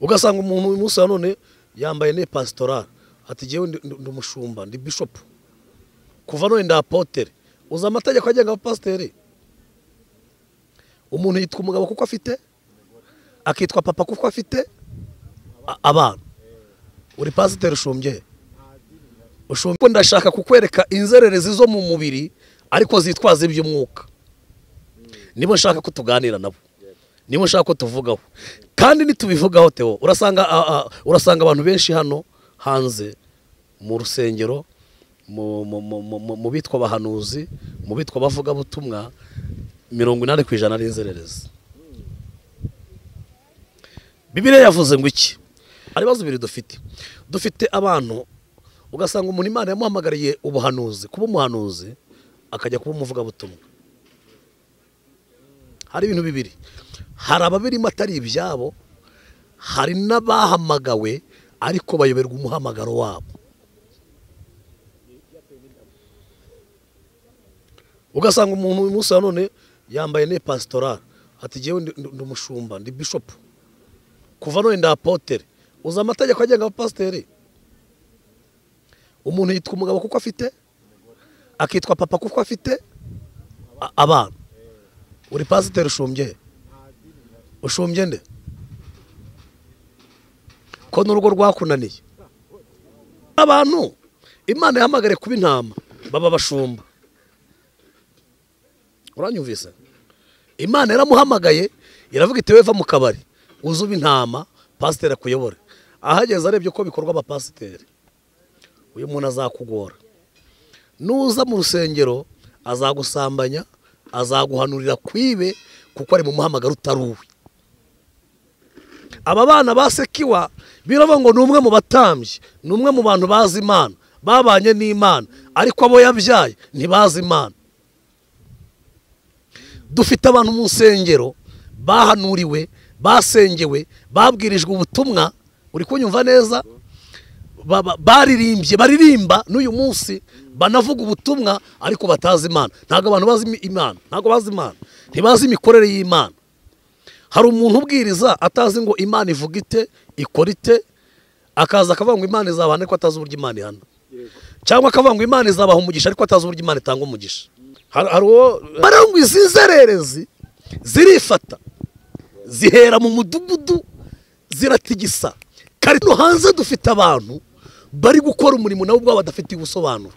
ugasanga umuntu uyu munsi wa none yambaye ne pasitorari ati ngewe ndi umushumba ndi bishopu kuva none ndi apotere uzi amategeko agenga abapasiteri umuntu yitwa umugabo kuko afite? Akitwa papa kuko afite? Abana. Uri pasiteri ushumbye ushumbye ndashaka kukwereka inzererezi zo mu mubiri ariko zitwaza iby'umwuka. Nibo nshaka ko tuganira nabo. Nibo nshaka ko tuvugaho. Kandi nitubivugaho teo urasanga urasanga abantu benshi hano hanze mu rusengero mu- bitwa abahanuzi mu bitwa abavugabutumwa mirongo inani ku ijana ari inzererezi. Bibiliya yavuze ngo iki? Hari ibibazo bibiri dufite. Dufite abantu ugasanga umuntu imana yamuhamagariye ubuhanuzi kuba umuhanuzi akajya kuba umuvugabutumwa. Hari ibintu bibiri. Hari ababirimo atari ibyabo hari n'abahamagawe ariko bayoberwa umuhamagaro wabo. Ugasanga umuntu uyu munsi wa none yambaye ne pasitorari ati ngewe ndi umushumba ndi bishopu kuva none ndi apotere uzi amategeko agenga abapasiteri umuntu yitwa umugabo kuko afite? Akitwa papa kuko afite? Abana. Uri pasiteri ushumbye ushumbye nde? Ko n'urugo rwakunaniye? Abantu imana yahamagare kuba intama baba abashumba uranyumvise? Imana yaramuhamagaye iravuga iti weva mu kabari uze uba intama pasiteri akuyobore. Ahageze arebye uko bikorwa abapasiteri. Uyu muntu azakugora. Nuza mu rusengero azagusambanya azaguhanurira kwibe kuko ari mu muhamagaro utari uwe. Aba bana ba sekiwa biravuga ngo ni umwe mu batambyi ni umwe mu bantu bazi imana. Babanye n'imana ariko abo yabyaye ntibazi imana. Dufite abantu mu nsengero bahanuriwe basengewe babwirijwe ubutumwa uri kunyumva neza? Ba- ba- baririmbye baririmba n'uyu munsi banavuga ubutumwa ariko batazi imana. Ntabwo abantu bazi imana ntabwo bazi imana. Ntibazi imikorere y'imana. Hari umuntu ubwiriza atazi ngo imana ivuga ite ikora ite akaza akavuga ngo imana izabahana ariko atazi uburyo imana ihana. Cyangwa akavuga ngo imana izabaha umugisha ariko atazi uburyo imana itanga umugisha. Hari uwo rero ngo izi nzererezi zirifata zihera mu mudugudu ziratigisa. Kare no hanze dufite abantu bari gukora umurimo nabo ubwabo badafitiye ubusobanuro.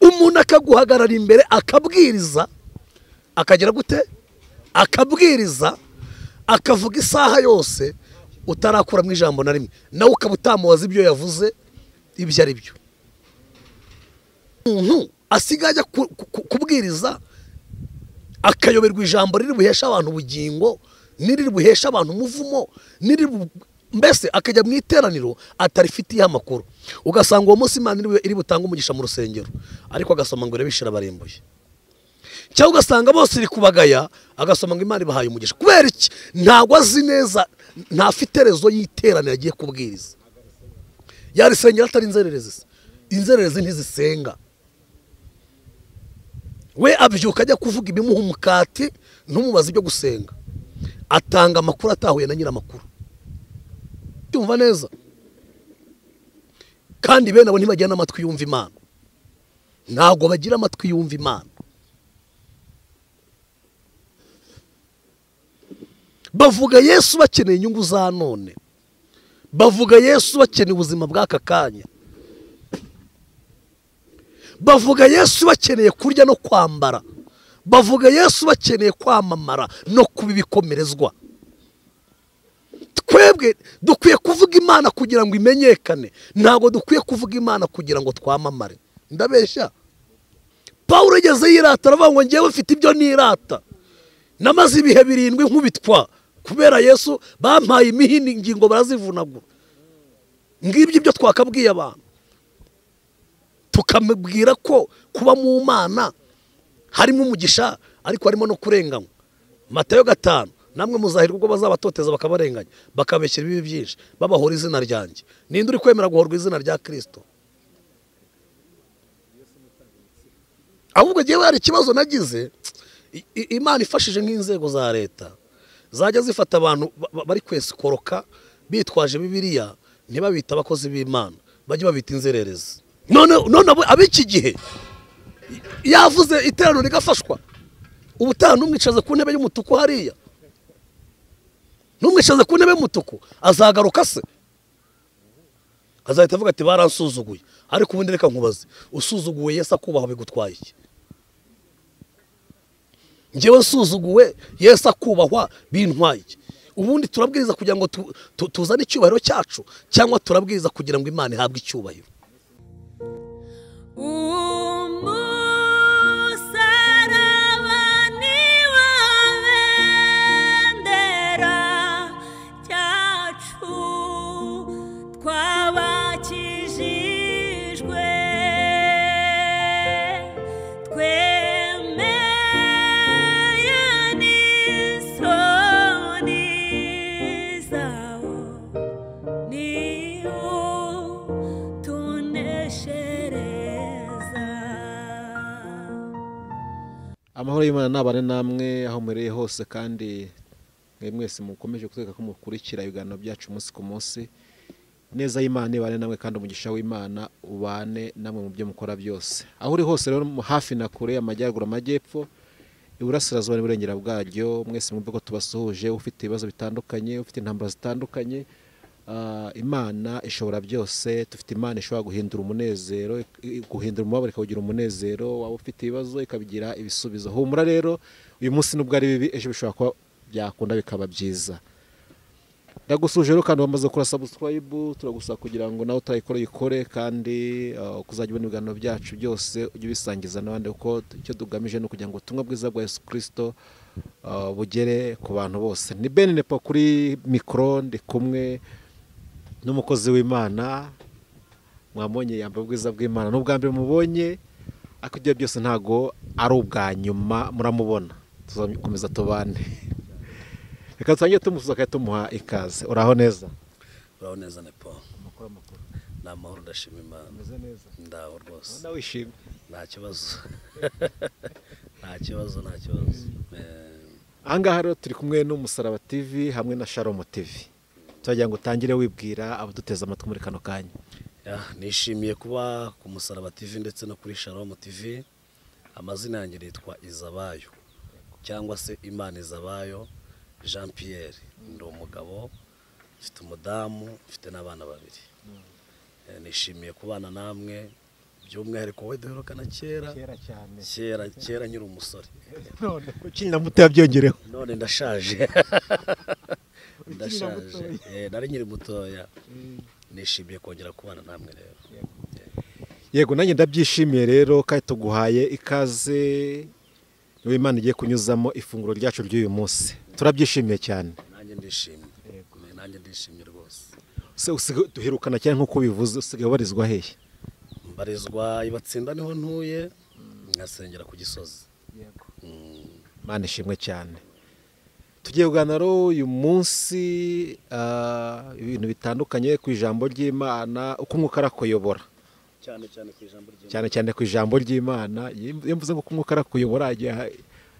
Umuntu akaguhagarara imbere akabwiriza akagira gute? Akabwiriza akavuga isaha yose utarakuramo ijambo na rimwe. Nawe ukaba utamubaza ibyo yavuze ibyo ari byo. Umuntu asigaye ajya ku- ku- kubwiriza akayoberwa ijambo riri buhesha abantu ubugingo n'iriri buhesha abantu umuvumo n'iriri mbese akajya mu iteraniro atarifitiye amakuru. Ugasanga uwo munsi imana iri- butange umugisha mu rusengero. Ariko agasoma ngo irabishira barimbuye cyangwa ugasanga bose iri kubagaya agasoma ngo imana ibahaye umugisha. Kubera iki? Ntabwo azi neza ntafite rezo y'iteraniro agiye kubwiriza. Yarisengera atari inzererezi. Inzererezi ntizisenga. We abyuka ajya kuvuga ibimuha umukati ntumubaze ibyo gusenga. Atanga amakuru atahuye na nyir'amakuru. Cyumva neza? Kandi bene abo ntibagira n'amatwi yumva imana. Ntabwo bagira amatwi yumva imana. Bavuga yesu bakeneye inyungu za none. Bavuga yesu bakeneye ubuzima bw'aka kanya. Bavuga yesu bakeneye kurya no kwambara. Bavuga yesu bakeneye kwamamara no kuba ibikomerezwa. Twebwe dukwiye kuvuga imana kugira ngo imenyekane. Ntabwo dukwiye kuvuga imana kugira ngo twamamare. Ndabeshya. Paul ageze yirata aravuga ngo ngewe mfite ibyo nirata. Namaze ibihe birindwi nkubitwa. Kubera yesu bampaye imihini ingingo barazivunagura. Ngibyo ibyo twakabwiye abantu. Tukamubwira ko kuba mu mana harimo umugisha ariko harimo no kurenganywa. Matayo gatanu namwe muzahirwa ubwo bazabatoteza bakabarenganya. Bakabeshyira ibibi byinshi. Babahora izina ryanjye. Ninde uri kwemera guhorwa izina rya kirisito ahubwo ngewe hari ikibazo nagize imana ifashije nk'inzego za leta. Zajya zifata abantu ba- ba- bari kwesikoroka bitwaje bibiliya ntibabita abakozi b'imana bajye babita inzererezi. None ab'iki gihe yavuze iteraniro rigafashwa. Ubutaha ntumwicaze ku ntebe y'umutuku hariya. Ntumwicaze ku ntebe y'umutuku azagaruka se. Azahita avuga ati baransuzuguye. Ariko ubundi reka nkubaze. Usuzuguwe yesu akubaha bigutwaye iki? Njyewe nsuzuguwe yesu akubahwa bintwaye. Ubundi turabwiriza kugira ngo tu- tu- tuzane icyubahiro cyacu cyangwa turabwiriza kugira ngo imana ihabwe icyubahiro. Amahoro y'imana nabane namwe aho muhereye hose kandi mwe mwese mukomeje kutwereka ko mukurikira ibiganiro byacu umunsi ku munsi. Neza y'imana ibane namwe kandi umugisha w'imana ubane namwe mu byo mukora byose. Aho uri hose rero hafi na kure amajyaruguru amajyepfo iburasirazuba n'iburengera bwaryo mwese mwumve ko tubasuhuje ufite ibibazo bitandukanye ufite intambara zitandukanye imana ishobora byose dufite imana ishobora guhindura umunezero guhindura umubabaro ikawugira umunezero waba ufite ibibazo ikabigira ibisubizo. Humura rero uyu munsi nubwo ari bibi ejo bishobora kuba byakunda bikaba byiza. Ndagusuje rero kandi wamaze gukora subscribe turagusaba kugira ngo nawe utayikora uyikore kandi uh, kuzajya ubona ibiganiro byacu byose ujye ubisangiza n'abandi kuko icyo tugamije ni ukugira ngo ubutumwa bwiza bwa yesu kirisito uh, bugere ku bantu bose. Ni ben nepo kuri mikoro ndi kumwe. N'umukozi w'imana mwabonye yambaye ubwiza bw'imana. N'ubwa mbere mubonye ariko ibyo byose ntabwo ari ubwa nyuma muramubona. Tuzakomeza tubane. Reka dutangire tumusuza kandi tumuha ikaze. Uraho neza? Uraho neza nepo ni amahoro ndashima imana. Ndaho rwose. Ubona wishimye. Nta kibazo. Nta kibazo nta kibazo. Eh, ahangaha rero turi kumwe n'umusaraba tv hamwe na sharomo tv turagira ngo utangire wibwira abaduteze amatwi muri kano kanya. Ya, nishimiye kuba ku musaraba tv ndetse no kuri shalom tv amazina yanjye yitwa izabayo cyangwa se imana izabayo jean pierre ndi umugabo mfite umudamu mfite n'abana babiri. Eh, nishimiye kubana namwe by'umwihariko wowe duherukana kera. Kera kera nkiri umusore. None ukiri na muto yabyongereho? None ndashaje. ndashaje. Eh, nari nkiri mutoya. Nishimiye kongera kubana namwe rero. Yego. Nanjye ndabyishimiye rero kandi tuguhaye ikaze niba imana igiye kunyuzamo ifunguro ryacu ry'uyu munsi. Turabyishimiye cyane. Nanjye ndishimye. Nanjye ndishimye rwose. Duherukana cyane nk'uko bivuze usigaye ubarizwa hehe mbarizwa ibatsinda ni ho ntuye nkasengera ku gisozi. Imana ishimwe cyane. Tugiye kuganira uyu munsi ah, ibintu bitandukanye ku ijambo ry'imana uko umwuka arakuyobora. Cyane cyane ku ijambo ry'Imana. Iyo mvuze ngo uko umwuka arakuyobora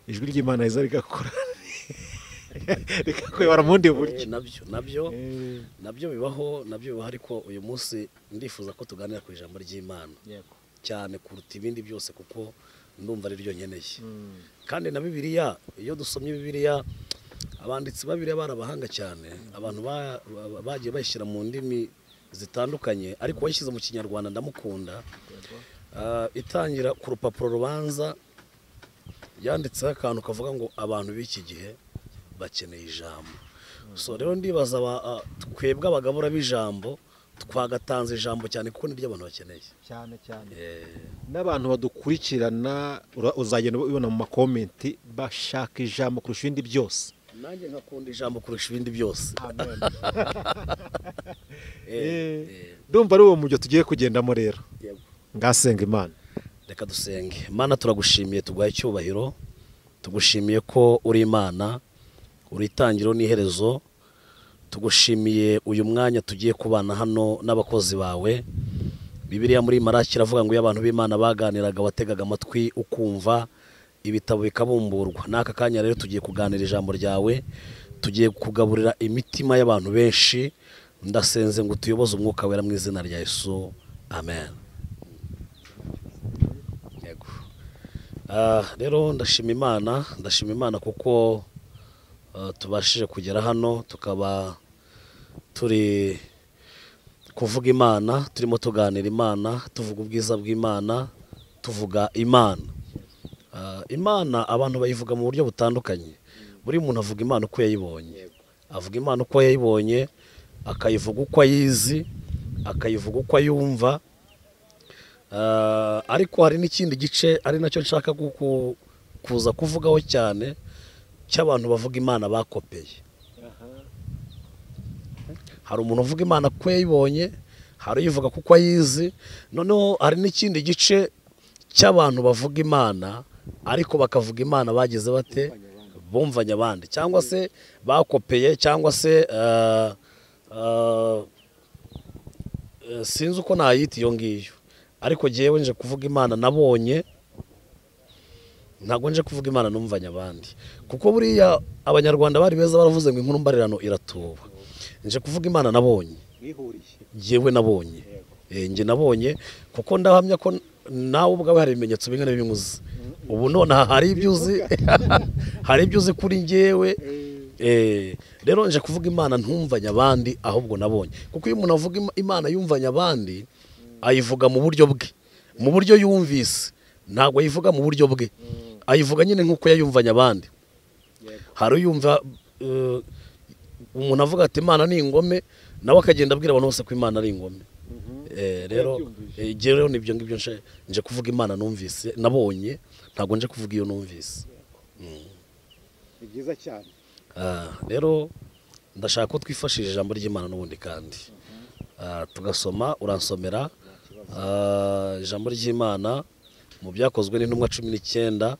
ijwi ry'imana riza rigakora. Rikakuyobora mu bundi buryo. Eh, na byo na byo Eh, na byo bibaho na byo bibaho ariko uyu munsi ndifuza ko tuganira ku ijambo ry'imana. Cyane kuruta ibindi byose kuko ndumva ari ryo nkeneye Mm. kandi na bibiliya iyo dusomye bibiliya abanditsi ba bibiliya bari abahanga cyane. Abantu ba- ba- bagiye bayishyira mu ndimi zitandukanye ariko wayishyize mu kinyarwanda ndamukunda. Ah, itangira ku rupapuro rubanza yanditseho akantu kavuga ngo abantu b'iki gihe bakeneye ijambo. So rero ndibaza ah, twebwe abagabura b'ijambo twagatanze ijambo cyane kuko niryo abantu bakeneye. Cyane cyane. Eh, n'abantu badukurikirana uzagenda ubibona mu makomenti bashaka ijambo kurusha ibindi byose. Nanjye nkakunda ijambo kurusha ibindi byose. Eh, Eh, eh, ndumva ari uwo mujyo tugiye kugendamo rero. Ngasenga imana. Reka dusenge. Mana turagushimiye tuguhaye icyubahiro. Tugushimiye ko uri imana uri itangiro n'iherezo. Tugushimiye uyu mwanya tugiye kubana hano n'abakozi bawe. Bibiriya muri maraki iravuga ngo iyo abantu b'imana baganiraga wategaga amatwi ukumva. Ibitabo bikabumburwa. N'aka kanya rero tugiye kuganira ijambo ryawe tugiye kugaburira imitima y'abantu benshi. Ndasenze ngo tuyoboze umwuka wera mu izina rya yesu. Amen. Ah, rero ndashima imana ndashima imana kuko ah, tubashije kugera hano tukaba turi kuvuga imana turimo tuganira imana tuvuga ubwiza bw'imana tuvuga imana. Imana abantu bayivuga mu buryo butandukanye. Buri muntu avuga imana uko yayibonye. Avuga imana uko yayibonye akayivuga uko ayizi akayivuga uko ayumva. Ah, ariko hari n'ikindi gice ari na cyo nshaka kuza kuvugaho cyane cy'abantu bavuga imana bakopeye. Hari umuntu uvuga imana ko yayibonye hari uyivuga kuko ayizi. Noneho hari n'ikindi gice cy'abantu bavuga imana ariko bakavuga imana bagize bate? Bumvanye abandi. Cyangwa se bakopeye cyangwa se eh, eh, sinzi uko nayita iyo ngiyo. Ariko ngewe nje kuvuga imana nabonye ntabwo nje kuvuga imana numvanye abandi. Kuko buriya abanyarwanda bari beza baravuze ngo inkuru mbarirano iratuba. Nje kuvuga imana nabonye. Ngewe nabonye. Eh, njye nabonye kuko ndahamya ko nawe ubwawe hari ibimenyetso bimwe na bimwe uzi ubu none hari ibyo uzi? Hari ibyo uzi kuri ngewe Eh, rero nje kuvuga imana ntumvanye abandi ahubwo nabonye. Kuko iyo umuntu avuga Ima- imana yumvanye abandi ayivuga mu buryo bwe. Mu buryo yumvise. Ntabwo ayivuga mu buryo bwe. Ayivuga nyine nk'uko yayumvanye abandi. Hari uyumva eh, umuntu avuga ati imana ni ingome nawe akagenda abwira abantu bose ko imana ari ingome. Eh, rero eh, rero ni byo ngibyo nje- nje kuvuga imana numvise nabonye. Ntabwo nje kuvuga iyo numvise. Ni byiza cyane. Ah, rero ndashaka ko twifashisha ijambo ry'imana n'ubundi kandi. Ah, tugasoma uransomera. Ah, ijambo ry'imana mu byakozwe n'intumwa cumi n'icyenda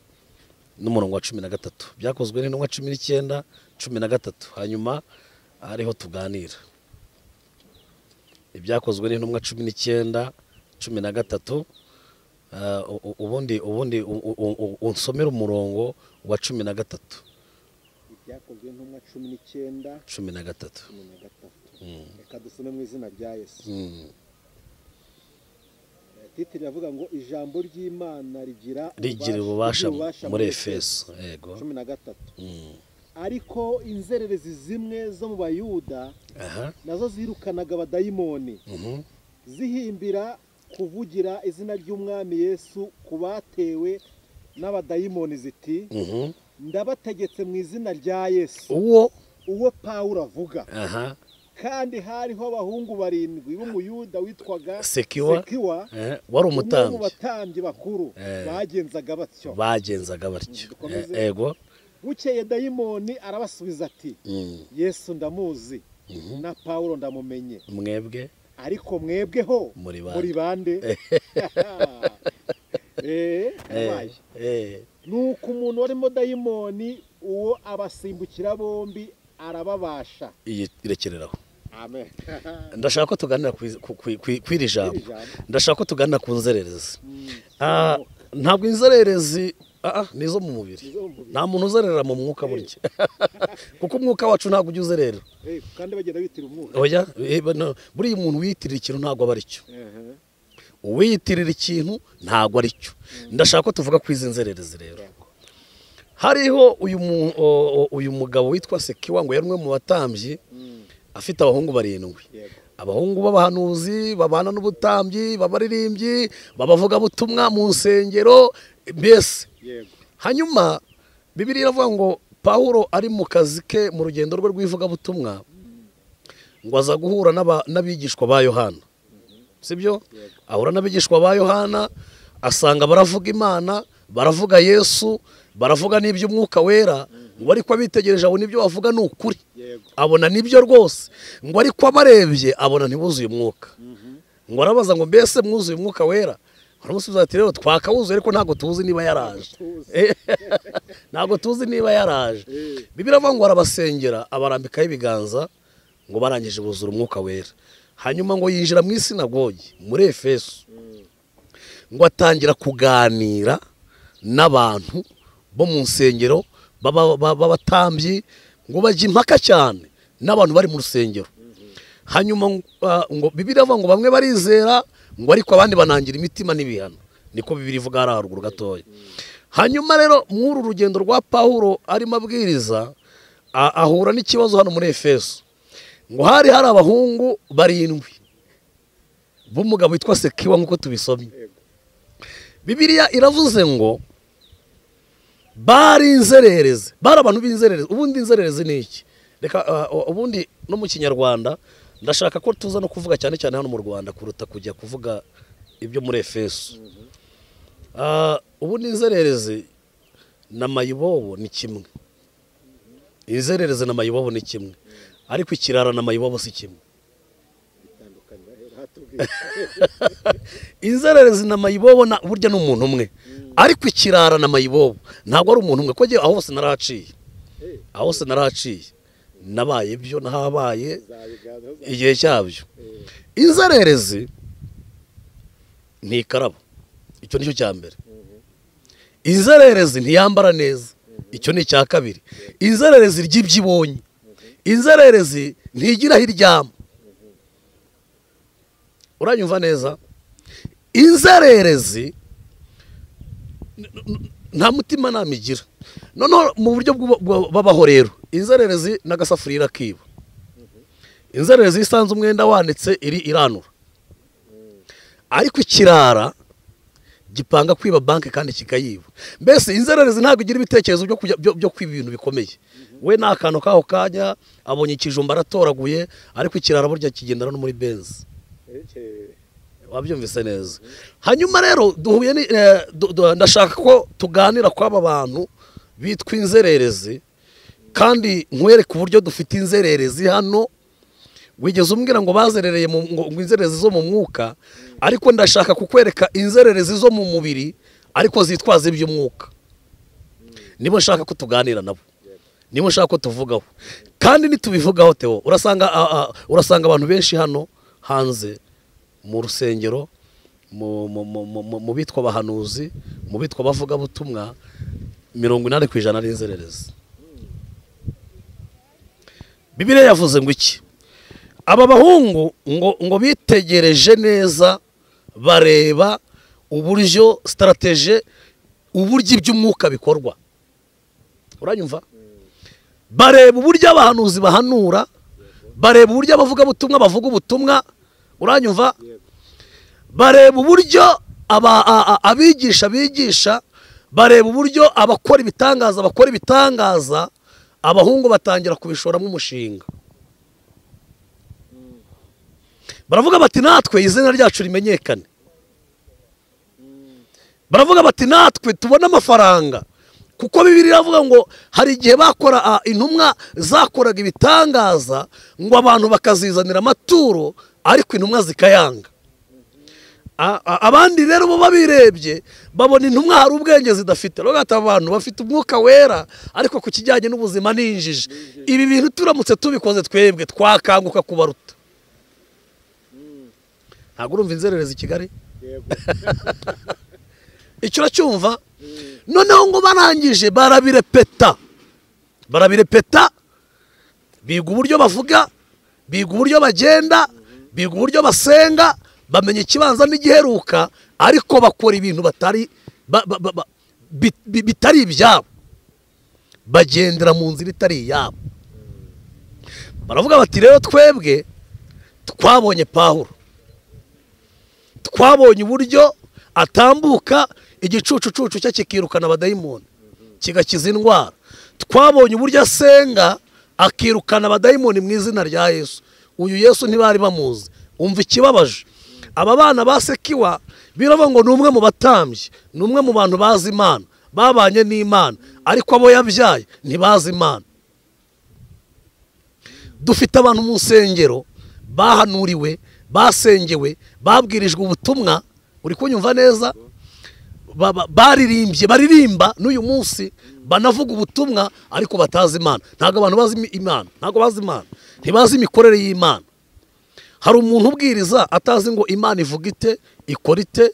n'umurongo wa cumi na gatatu. Byakozwe n'intumwa cumi n'icyenda cumi na gatatu. Hanyuma ariho tuganira. Ibyakozwe n'intumwa cumi n'icyenda cumi na gatatu ubundi ubundi u- u- u- unsomere umurongo wa cumi na gatatu. Ibyakozwe ntumwa cumi n'icyenda cumi na gatatu. gatatu. Reka dusome mu izina rya yesu. Mm. titiri iravuga ngo ijambo ry'imana rigira rigira ububasha muri efeso. Yego. Cumi na gatatu. Mm. ariko inzererezi zimwe zo mu bayuda na zo zirukanaga abadayimoni. Mhm. zihimbira kuvugira izina ry'umwami yesu ku batewe n'abadayimoni ziti Mhm. ndabategetse mu izina rya yesu uwo uwo pawulo avuga kandi hariho abahungu barindwi b'umuyuda witwaga Sekiwa. eh, wari umwe mu umutambyi batambyi bakuru Eh. bagenzaga batyo bagenzaga batyo Dukomeze. Eh, ego bukeye dayimoni arabasubiza ati Mm. yesu ndamuzi Mhm. na pawulo ndamumenye mwebwe ariko mwebweho Muri bande. muri bande. Eh, yabaye. Eh, nuko umuntu warimo dayimoni uwo abasimbukira bombi arababasha. Iyi irekereraho ndashaka ko tuganira ku- iri jambo. ndashaka ko tuganira ku nzererezi. Mm. Ah, ntabwo inzererezi ni izo mu mubiri Izo mu mubiri. nta muntu uzerera mu mwuka burya. Kuko umwuka wacu ntabwo ujya uzerera. Kandi bagenda bitira umwuka. Oya eh, buriya umuntu wiyitirira ikintu ntabwo aba ari cyo. Uwiyitirira ikintu ntabwo ari cyo. Ndashaka ko tuvuga ku izi nzererezi rero. Hariho uyu mugabo witwa sekiwa ngo yari umwe mu batambyi Mm. afite abahungu barindwi. Abahungu b'abahanuzi babana n'ubutambyi b'abaririmbyi b'abavugabutumwa mu nsengero mbese hanyuma bibiri iravuga ngo pawulo ari mu kazi ke mu rugendo rwe rw'ivugabutumwa ngo aza guhura n'abigishwa ba yohana. Sibyo? Ahura n'abigishwa ba yohana asanga baravuga imana baravuga yesu baravuga n'iby'umwuka wera ngo ariko abitegereje abona ibyo bavuga ni ukuri. Abona ni byo rwose. Ngo ariko abarebye abona ntibuzuye umwuka. Ngo arabaza ngo mbese mwuzuye umwuka wera? Baramusubiza ati rero twakawuzuye ariko ntabwo tuzi niba yaraje. Ntabwo tuzi. Niba yaraje. Eh. bibiri avuga ngo arabasengera abarambikaho ibiganza ngo barangije buzura umwuka wera. Hanyuma ngo yinjira mu isinagogi muri efeso ngo atangira kuganira n'abantu bo mu nsengero b'aba- b'abatambyi ngo bajya impaka cyane n'abantu bari mu rusengero. Hanyuma uh, ngo bibiri avuga ngo bamwe barizera ngo ariko abandi banangira imitima n'ibihano. Niko bibiri ivuga hariya haruguru gatoya. Hanyuma rero muri uru rugendo rwa pawulo arimo abwiriza ahura n'ikibazo hano muri efeso. Ngo hari hari abahungu barindwi b'umugabo witwa sekiwa nk'uko tubisomye. Bibiliya iravuze ngo bari inzererezi. Bari abantu b'inzererezi. Ubundi inzererezi ni iki? Reka ubundi no mu kinyarwanda ndashaka ko tuza no kuvuga cyane cyane hano mu rwanda kuruta kujya kuvuga ibyo muri efeso. Ah, ubundi inzererezi na mayibobo ni kimwe. Inzererezi na mayibobo ni kimwe. Ariko ikirara na mayibobo si kimwe. Inzererezi na mayibobo na burya ni umuntu umwe. Ariko ikirara na mayibobo ntabwo ari umuntu umwe. Ko aho hose narahaciye aho hose narahaciye nabaye byo nahabaye igihe cyabyo. Inzererezi ntikaraba. Icyo ni cyo cya mbere. Inzererezi ntiyambara neza. Icyo ni icya kabiri. Inzererezi irya ibyo ibonye inzererezi ntigira aho iryama. Uranyumva neza? Inzererezi nta mutima nama igira noneho mu buryo babaho rero inzererezi n'agasafuriya irakiba inzererezi isanze umwenda wanitse iri iranura. Ariko ikirara gipanga kwiba banki kandi kikayiba. Mbese inzererezi ntabwo igira ibitekerezo byo kwiba ibintu bikomeye. We ni akantu k'aho kanya abonye ikijumba aratoraguye ariko ikirara burya kigendana no muri benzi wabyumvise neza. Hanyuma rero duhuye eh, ndashaka ko tuganira kw'aba bantu bitwa inzererezi kandi nkwereke uburyo dufite inzererezi hano. Wigeze umbwira ngo bazerereye ngo inzererezi zo mu mwuka? Ariko ndashaka kukwereka inzererezi zo mu mubiri ariko zitwaza iby'umwuka nibo nshaka ko tuganira nabo. Nibo nshaka ko tuvugaho. Kandi nitubivugaho teo urasanga urasanga abantu benshi hano hanze mu rusengero mu bitwa abahanuzi mu bitwa abavugabutumwa mirongo inani ku ijana ari inzererezi. Bibiliya yavuze ngo iki? Aba bahungu ngo ngo bitegereje neza bareba uburyo sitarateje uburyo iby'umwuka bikorwa. Uranyumva? Bareba uburyo abahanuzi bahanura bareba uburyo abavugabutumwa bavuga ubutumwa. Uranyumva? Bareba uburyo abigisha bigisha bareba uburyo abakora ibitangaza bakora ibitangaza abahungu batangira kubishoramo umushinga. Baravuga bati natwe izina ryacu rimenyekane. Baravuga bati natwe tubone amafaranga. Kuko bibiri iravuga ngo hari igihe bakora intumwa zakoraga ibitangaza ngo abantu bakazizanira amaturo ariko intumwa zikayanga. Abandi rero bo babirebye babona intumwa hari ubwenge zidafite. Rero abantu bafite umwuka wera ariko ku kijyanye n'ubuzima ni injiji ibi bintu turamutse tubikoze twebwe twakanguka kubaruta. Ntabwo urumva inzererezi i kigali icyo uracyumva noneho ngo barangije barabirepeta. Barabirepeta biga uburyo bavuga biga uburyo bagenda biga uburyo basenga bamenya ikibanza n'igiheruka ariko bakora ibintu batari ba- ba- ba- ba- bi- bi- bitari ibyabo. Bagendera mu nzira itari iyabo. Baravuga bati rero twebwe twabonye pawulo. Twabonye uburyo atambuka igicucucucu cye kikirukana abadayimoni kigakiza indwara. Twabonye uburyo asenga akirukana abadayimoni mu izina rya yesu. Uyu yesu ntibari bamuzi. Umva ikibabaje. Aba bana ba sekiwa biravuga ngo ni umwe mu batambyi ni umwe mu bantu bazi imana. Babanye n'imana ariko abo yabyaye ntibazi imana. Dufite abantu mu nsengero bahanuriwe basengewe babwirijwe ubutumwa uri kunyumva neza? Ba- ba- baririmbye baririmba n'uyu munsi banavuga ubutumwa ariko batazi imana. Ntabwo abantu bazi imana ntabwo bazi imana. Ntibazi imikorere y'imana. Hari umuntu ubwiriza atazi ngo imana ivuga ite ikora ite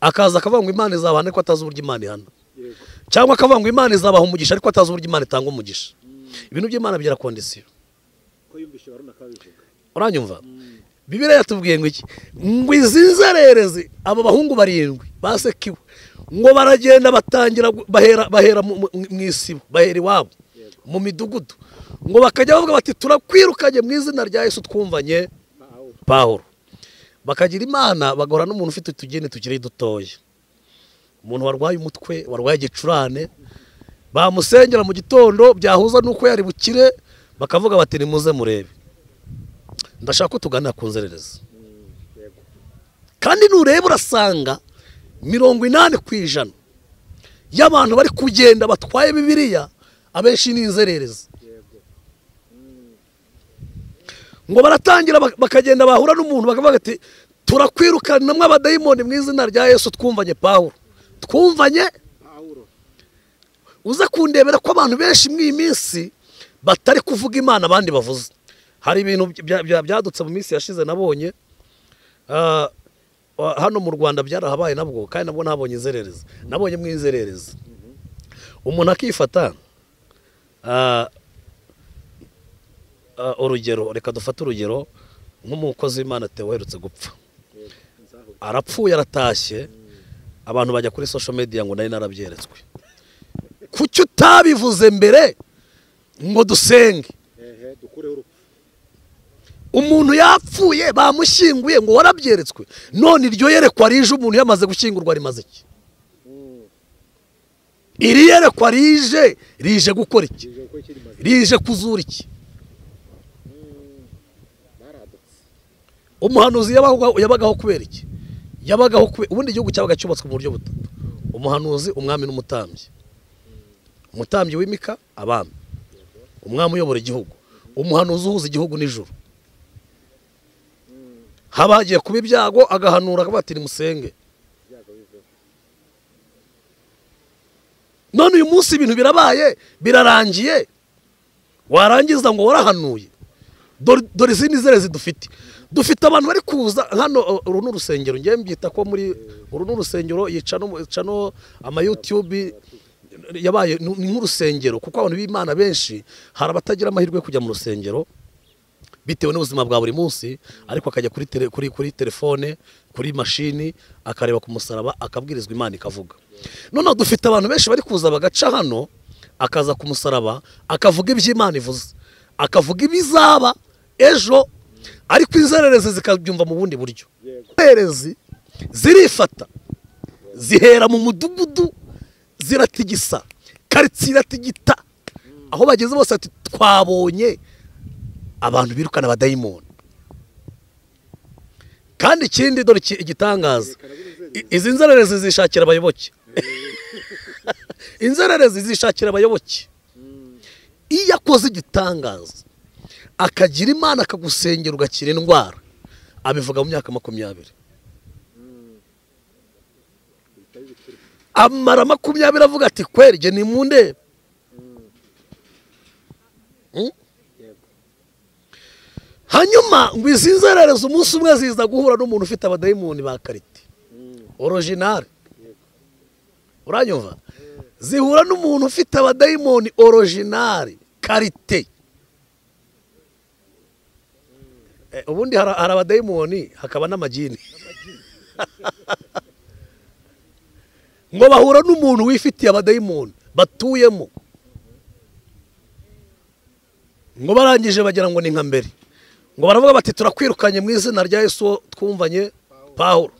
akaza akavuga ngo imana izabahana ariko atazi uburyo imana ihana. Cyangwa akavuga ngo imana izabaha umugisha ariko atazi uburyo imana itanga umugisha. Ibintu by'imana bigira kondisiyo ko uranyumva? Bibiriya yatubwiye ngo iki? Ngo izi nzererezi abo bahungu barindwi basekiwe. Ngo baragenda batangira bahera mu isibo bahera iwabo mu midugudu. Ngo bakajya bavuga bati turakwirukanye mu izina rya yesu twumvanye pawulo. Bakagira imana bagahora n'umuntu ufite utugeni tukiri dutoya. Umuntu warwaye umutwe warwaye igicurane bamusengera mu gitondo byahuza n'uko yari bukire bakavuga bati nimuze murebe. Ndashaka ko tuganira ku nzererezi. Kandi nureba urasanga mirongo inani ku ijana y'abantu bari kugenda batwaye bibiliya abenshi ni inzererezi. Ngo baratangira bak- bakagenda bahura n'umuntu bakavuga ati turakwirukanamo abadayimoni mu izina rya yesu twumvanye pawulo. Twumvanye? Uze kundebera ko abantu benshi muri iyi minsi batari kuvuga imana abandi bavuze. Hari ibintu bya- bya- byadutse mu minsi yashize nabonye Ah, wa- hano mu rwanda byarahabaye nabwo kandi nabwo nabonye inzererezi. Nabonye mu inzererezi umuntu akifata ah, urugero reka dufate urugero nk'umukozi w'imana Theo uherutse gupfa. Arapfuye aratashye abantu bajya kuri social media ngo nari narabyeretswe. Kuki utabivuze mbere? Ngo dusenge. Umuntu yapfuye bamushyinguye ngo warabyeretswe. None iryo yerekwa rije umuntu yamaze gushyingurwa rimaze iki? Iri yerekwa rije rije gukora iki? Rije kuzura iki? Umuhanuzi yabagaho kubera iki? Yabagaho kubera ubundi igihugu cyabaga cyubatswe mu buryo butatu umuhanuzi umwami n'umutambyi. Umutambyi wimika abami. Umwami uyobora igihugu. Umuhanuzi uhuza igihugu n'ijuru. Haba hagiye kuba ibyago agahanura akavuga ati nimusenge none uyu munsi ibintu birabaye birarangiye. Warangiza ngo warahanuye. Dore izindi zerezi dufite dufite abantu bari kuza. Hano uh, uru ni urusengero. Ngewe mbyita ko muri uru ni urusengero yica no amayutubi yabaye ni nk'urusengero. Kuko abantu b'imana benshi hari abatagira amahirwe yo kujya mu rusengero bitewe n'ubuzima bwa buri munsi. Ariko akajya kuri kuri telefone kuri mashini akareba ku musaraba akabwirizwa imana ikavuga. Noneho dufite abantu benshi bari kuza bagaca hano akaza ku musaraba akavuga iby'imana ivuze akavuga ibizaba ejo ariko inzererezi zikabyumva mu bundi buryo. Inzererezi zirifata zihera mu mudugudu ziratigisa karitsiye iratigita aho bageze bose ati twabonye abantu birukana abadayimoni kandi ikindi dore igitangaza izi nzererezi zishakira abayoboke. Inzererezi zishakira abayoboke. Iyo akoze igitangaza akagira imana akagusengera ugakira indwara. Abivuga mu myaka makumyabiri. Amara makumyabiri avuga ati kweri jye nimundebe Mm? hanyuma ngo izi nzererezi umunsi umwe ziza guhura n'umuntu ufite abadayimoni ba karite orojinari uranyumva? Zihura n'umuntu ufite abadayimoni orojinari karite. Ubundi hari abadayimoni hakaba n'amagini ngo bahura n'umuntu wifitiye abadayimoni batuyemo. Ngo barangije bagira ngo ni nka mbere. Ngo baravuga bati turakwirukanye mu izina rya yesu twumvanye pawulo.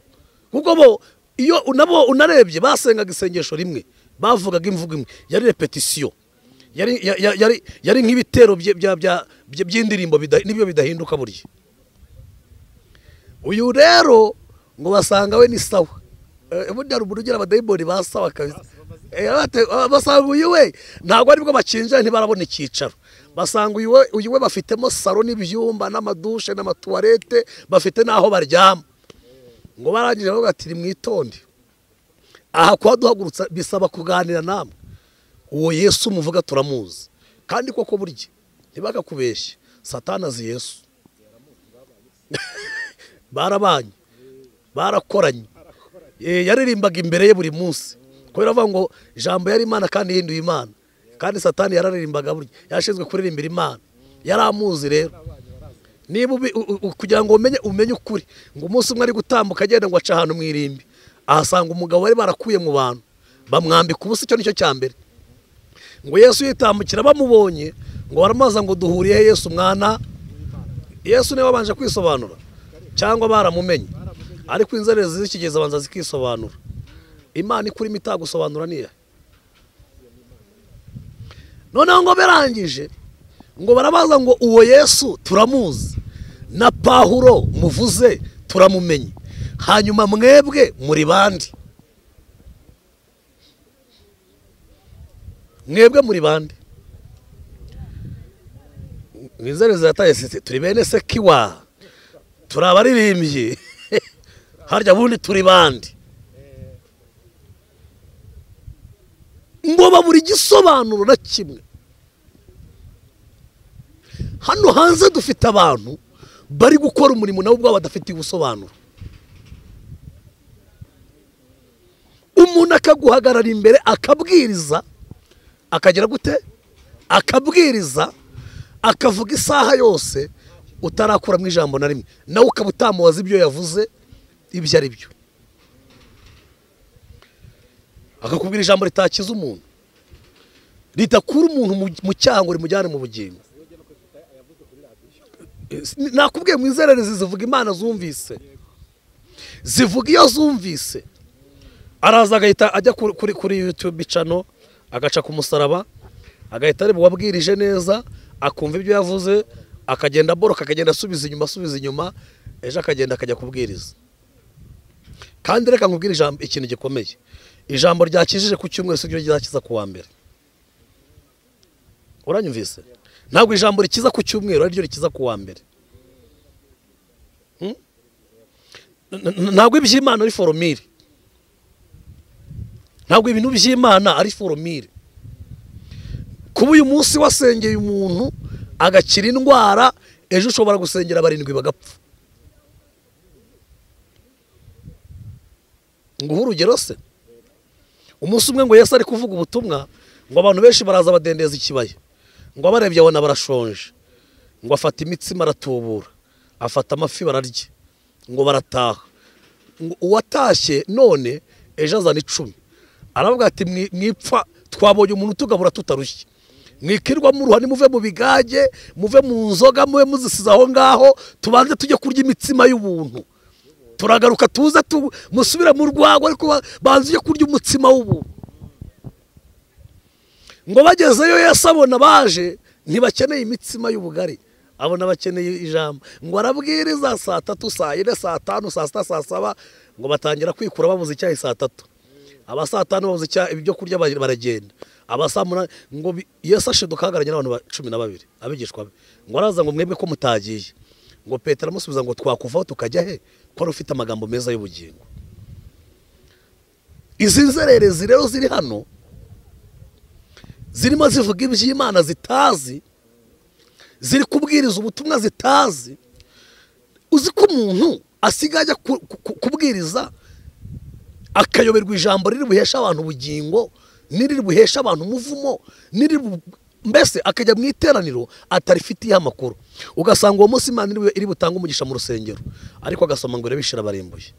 Kuko bo iyo nabo unarebye basengaga isengesho rimwe bavugaga imvugo imwe. Yari repetisiyo. Yari ya- ya- yari yari nk'ibitero by'indirimbo ni byo bidahinduka burya uyu rero ngo basanga we ni sawa. Eh, burya umuntu ugira abadayimoni ba sawa kabisa. Eh, bate- basanga uyu we ntabwo ari bwo bakinjira ntibarabona icyicaro. Basanga uyu we bafitemo saro n'ibyumba n'amadushe n'amatuwarete bafite n'aho baryama. Ngo barangije bavuga ati mwitonde aha kuba duhagurutsa bisaba kuganira namwe. Uwo yesu muvuga turamuzi. Kandi koko burya ntibagakubeshye. Satana azi yesu. barabanye barakoranye. Eh, yaririmbaga imbere ye buri munsi. Kubera avuga ngo ijambo yari imana kandi ihinduye imana. Kandi satani yararirimbaga burya yashinzwe kuririmbira imana. Yari amuzi rero. Niba kugira ngo umenye umenye ukuri ngo umunsi umwe ari gutambuka agenda ngo aca ahantu mu irimbi ahasanga umugabo bari barakuye mu bantu bamwambika ubusa icyo ni cyo cya mbere. Ngo yesu yitambukira bamubonye ngo baramubaza ngo duhuriye yesu mwana yesu ni we wabanje kwisobanura. Cyangwa baramumenye. Ariko inzererezi zikigeze abanza zikisobanura. Imana ikurimo itagusobanura niya? Noneho ngo birangije ngo barabaza ngo uwo yesu turamuzi na pahuro muvuze turamumenye. Hanyuma mwebwe muri bandi. Mwebwe muri bande mwizereze yataye sisi turi bene se kiwa turi abaririmbyi harya bundi turi bandi. Ngo babura igisobanuro na kimwe. Hano hanze dufite abantu bari gukora umurimo nabo ubwabo badafitiye ubusobanuro. Umuntu akaguhagarara imbere akabwiriza akagira gute? Akabwiriza akavuga isaha yose utarakuramo ijambo na rimwe. Nawe ukaba utamubaza ibyo yavuze ibyo ari byo. Akakubwira ijambo ritakiza umuntu. Ritakura umuntu mu- cyango rimujyane mu bugingo. Nakubwiye mu inzererezi zivuga imana zumvise. Zivuga iyo zumvise. Araza agahita ajya kuri, kuri, kuri youtube cano agaca ku musaraba agahita areba uwabwirije neza akumva ibyo yavuze akagenda aboroka akagenda asubiza inyuma asubiza inyuma ejo akagenda akajya kubwiriza. Kandi reka nkubwire ijambo ikintu gikomeye. Ijambo ryakijije ku cyumweru si ryo ryakiza ku wa mbere. Uranyumvise? Ntabwo ijambo rikiza ku cyumweru ari ryo rikiza ku wa mbere. Hmm? Ntabwo iby'imana ari foromire ntabwo ibintu by'imana ari foromire kuba uyu munsi wasengeye umuntu agakira indwara ejo ushobora gusengera barindwi bagapfa. Nguhe urugero se? Umunsi umwe ngo yesu ari kuvuga ubutumwa ngo abantu benshi baraza badendeza ikibaya. Ngo abarebye abona barashonje. Ngo afata imitsima aratubura. Afata amafi bararya ngo barataha. Uwatashye none ejo azana icumi. Aravuga ati "Mwi- mwipfa twabonye umuntu utugabura tutarushye. Mwikirwa muruha nimuve mu bigage muve mu nzoga mube muzisize aho ngaho tubanze tujye kurya imitsima y'ubuntu. Turagaruka tuze tu- musubire mu rwago ariko ba- banze ujye kurya umutsima w'ubuntu. Ngo bagezeyo yesu abona baje ntibakeneye imitsima y'ubugari. Abona bakeneye ijambo. Ngo arabwiriza saa tatu saa yine saa tanu saa sita saa saba ngo batangira kwikura babuze icyayi saa tatu. Aba saa tanu babuze ibyo kurya ba- baragenda. Aba saa munani ngo yesu ashiduka ahagararanye n'abantu ba cumi na babiri abigishwa be. Ngo araza ngo mwebwe ko mutagiye. Ngo petero aramusubiza ngo twakuvaho tukajya he? Ko wari ufite amagambo meza y'ubugingo. Izi nzererezi rero ziri hano zirimo zivuga iby'imana zitazi ziri kubwiriza ubutumwa zitazi. Uzi ko umuntu asigaye ajya ku- ku- kubwiriza akayoberwa ijambo riri buhesha abantu ubugingo n'iriri buhesha abantu umuvumo n'iriri bu- mbese akajya mu iteraniro atarifitiyeho amakuru. Ugasanga uwo munsi imana iri bu- iri butange umugisha mu rusengero. Ariko agasoma ngo irabishira barimbuye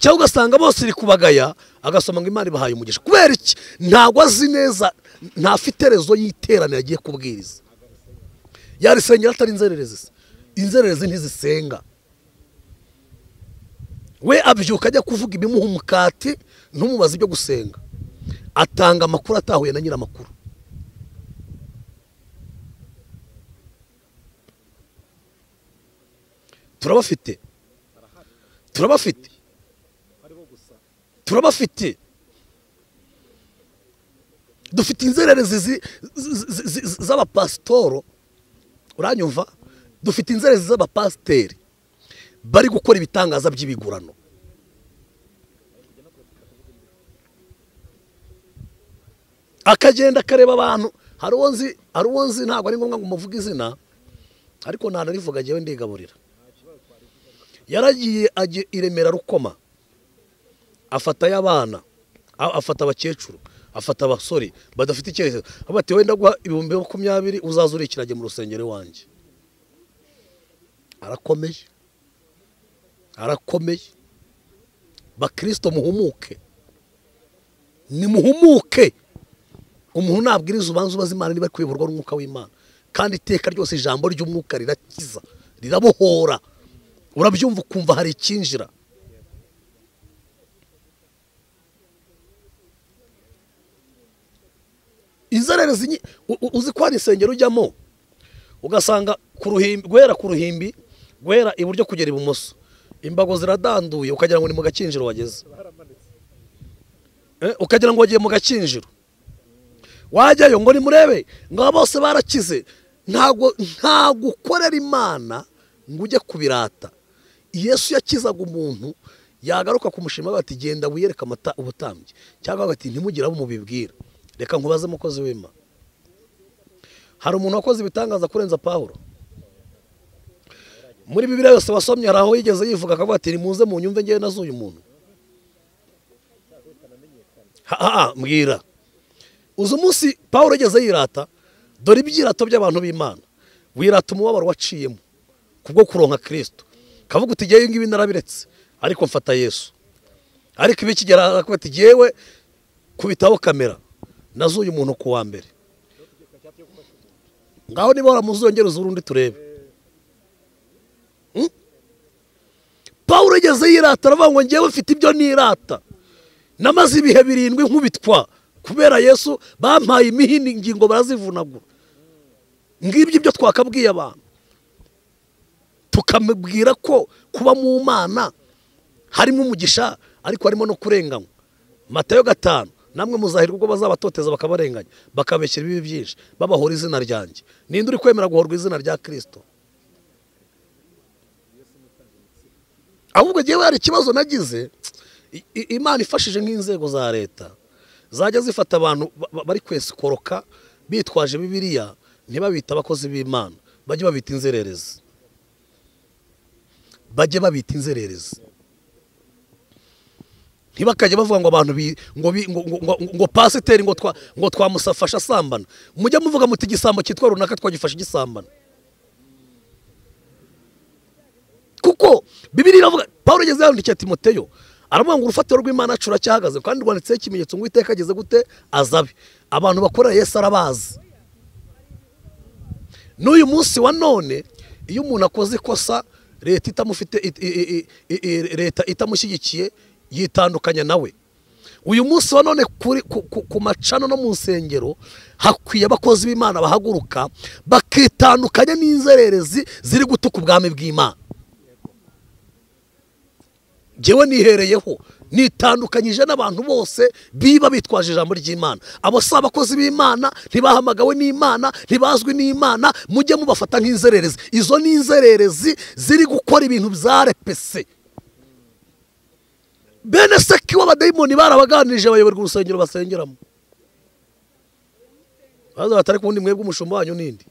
cyangwa ugasanga bose iri kubagaya agasoma ngo imana ibahaye umugisha. Kubera iki? Ntabwo azi neza ntafite rezo y'iteraniro agiye kubwiriza. Yarisengera atari inzererezi. Inzererezi ntizisenga. We abyuka ajya kuvuga ibimuha umukati ntumubaze ibyo gusenga. Atanga amakuru atahuye na nyir'amakuru. Turabafite? Turabafite? Turabafite? Dufite inzererezi zi- zi- zi- zi- z'abapasitoro. Uranyumva? Dufite inzererezi z'abapasiteri. Bari gukora ibitangaza by'ibigurano. Akagenda akareba abantu. Hari uwo nzi hari uwo nzi ntabwo ari ngombwa ngo umuvuge izina ariko ntanarivuga njyewe ndigaburira. Yaragiye ajya i Remera rukoma afatayo abana afata abakecuru afata abasore badafite icyerekezo. Avuga ati wenda guha ibihumbi makumyabiri uzaza urikirage mu rusengero iwanjye arakomeye arakomeye bakirisito muhumuke. Nimuhumuke. Umuntu nabwiriza ubanza ubaza imana niba kuyoborwa n'umwuka w'imana. Kandi iteka ryose ijambo ry'umwuka rirakiza rirabohora. Urabyumva ukumva hari icyinjira inzererezi uzi ko hari insengero ujyamo? Ugasanga guhera ku ruhimbi guhera iburyo kugera ibumoso. Imbago ziradanduye ukagira ngo ni mu gakinjiro wageze. Eh, ukagira ngo wagiye mu gakinjiro. Wajyayo ngo nimurebe ngo bose barakize. Ntabwo ntabwo ukorera imana ngo ujye kubirata. Yesu yakizaga umuntu yagaruka kumushima bati genda wiyereke amata ubutambyi. Cyangwa bati ntimugire abo mubibwira. Reka nkubaze umukozi w'imana. Hari umuntu wakoze ibitangaza kurenza pawulo? Muri bibiliya yose wasomye hari aho yigeze yivuga akavuga ati nimuze mu nyumve ngewe nazuye umuntu. Ha ha mbwira. Uzi umunsi pawulo yigeze yirata dore ibyirato by'abantu b'imana. Wirata umubabaro waciyemo kubwo kuronka kirisito kavuga uti ngewe ngibi narabiretse ariko mfata yesu. Ariko ibi kigera akavuga ati ngewe kubitaho kamera nazuye umuntu ku wa mbere. Ngaho niba waramuzongereza urundi turebe. Hmm? pawulo yigeze yirata aravuga ngo ngewe mfite ibyo nirata. Namaze ibihe birindwi nkubitwa. Kubera yesu bampaye imihini ingingo barazivunagura. Ngibyo ibyo twakabwiye abantu. Tukamubwira ko kuba mu mana harimo umugisha ariko harimo no kurenganywa. Matayo gatanu namwe muzahirwa ubwo bazabatoteza bakabarenganya. Bakabeshyira ibibi byinshi. Babahora izina ryanjye. Ninde uri kwemera guhorwa izina rya kirisito ahubwo ngewe hari ikibazo nagize imana ifashije nk'inzego za leta. Zajya zifata abantu ba- ba- bari kwesikoroka bitwaje bibiliya ntibabite abakozi b'imana bajye babita inzererezi. Bajye babita inzererezi. Ntibakajya bavuga ngo abantu ngo pasiteri ngo twa ngo twamusafasha asambana. Mujye muvuga muti igisambo cyitwa runaka twagifashe igisambana. Kuko bibiri iravuga paul ageze yandikiye timoteyo aravuga ngo urufatiro rw'imana yacu ruracyahagaze kandi rwanditseho ikimenyetso ngo iteka ageze gute? Azabe abantu bakorera yesu arabazi. N'uyu munsi wa none iyo umuntu akoze ikosa leta itamufite leta itamushyigikiye yitandukanya nawe uyu munsi wa none ku macano no mu nsengero hakwiye abakozi b'imana bahaguruka bakitandukanya n'inzererezi ziri gutuka ubwami bw'imana. Njyewe nihereyeho nitandukanyije n'abantu bose biba bitwaje ijambo ry'imana. Abo si abakozi b'imana ntibahamagawe n'imana ntibazwi n'imana mujye mubafata nk'inzererezi. Izo ni inzererezi ziri gukora ibintu bya repese bene seki w'abadayimoni barabaganirije bayoborwa urusengero basengeramo. Baza batari kubundi mwebwe umushumba wanyu n'indi.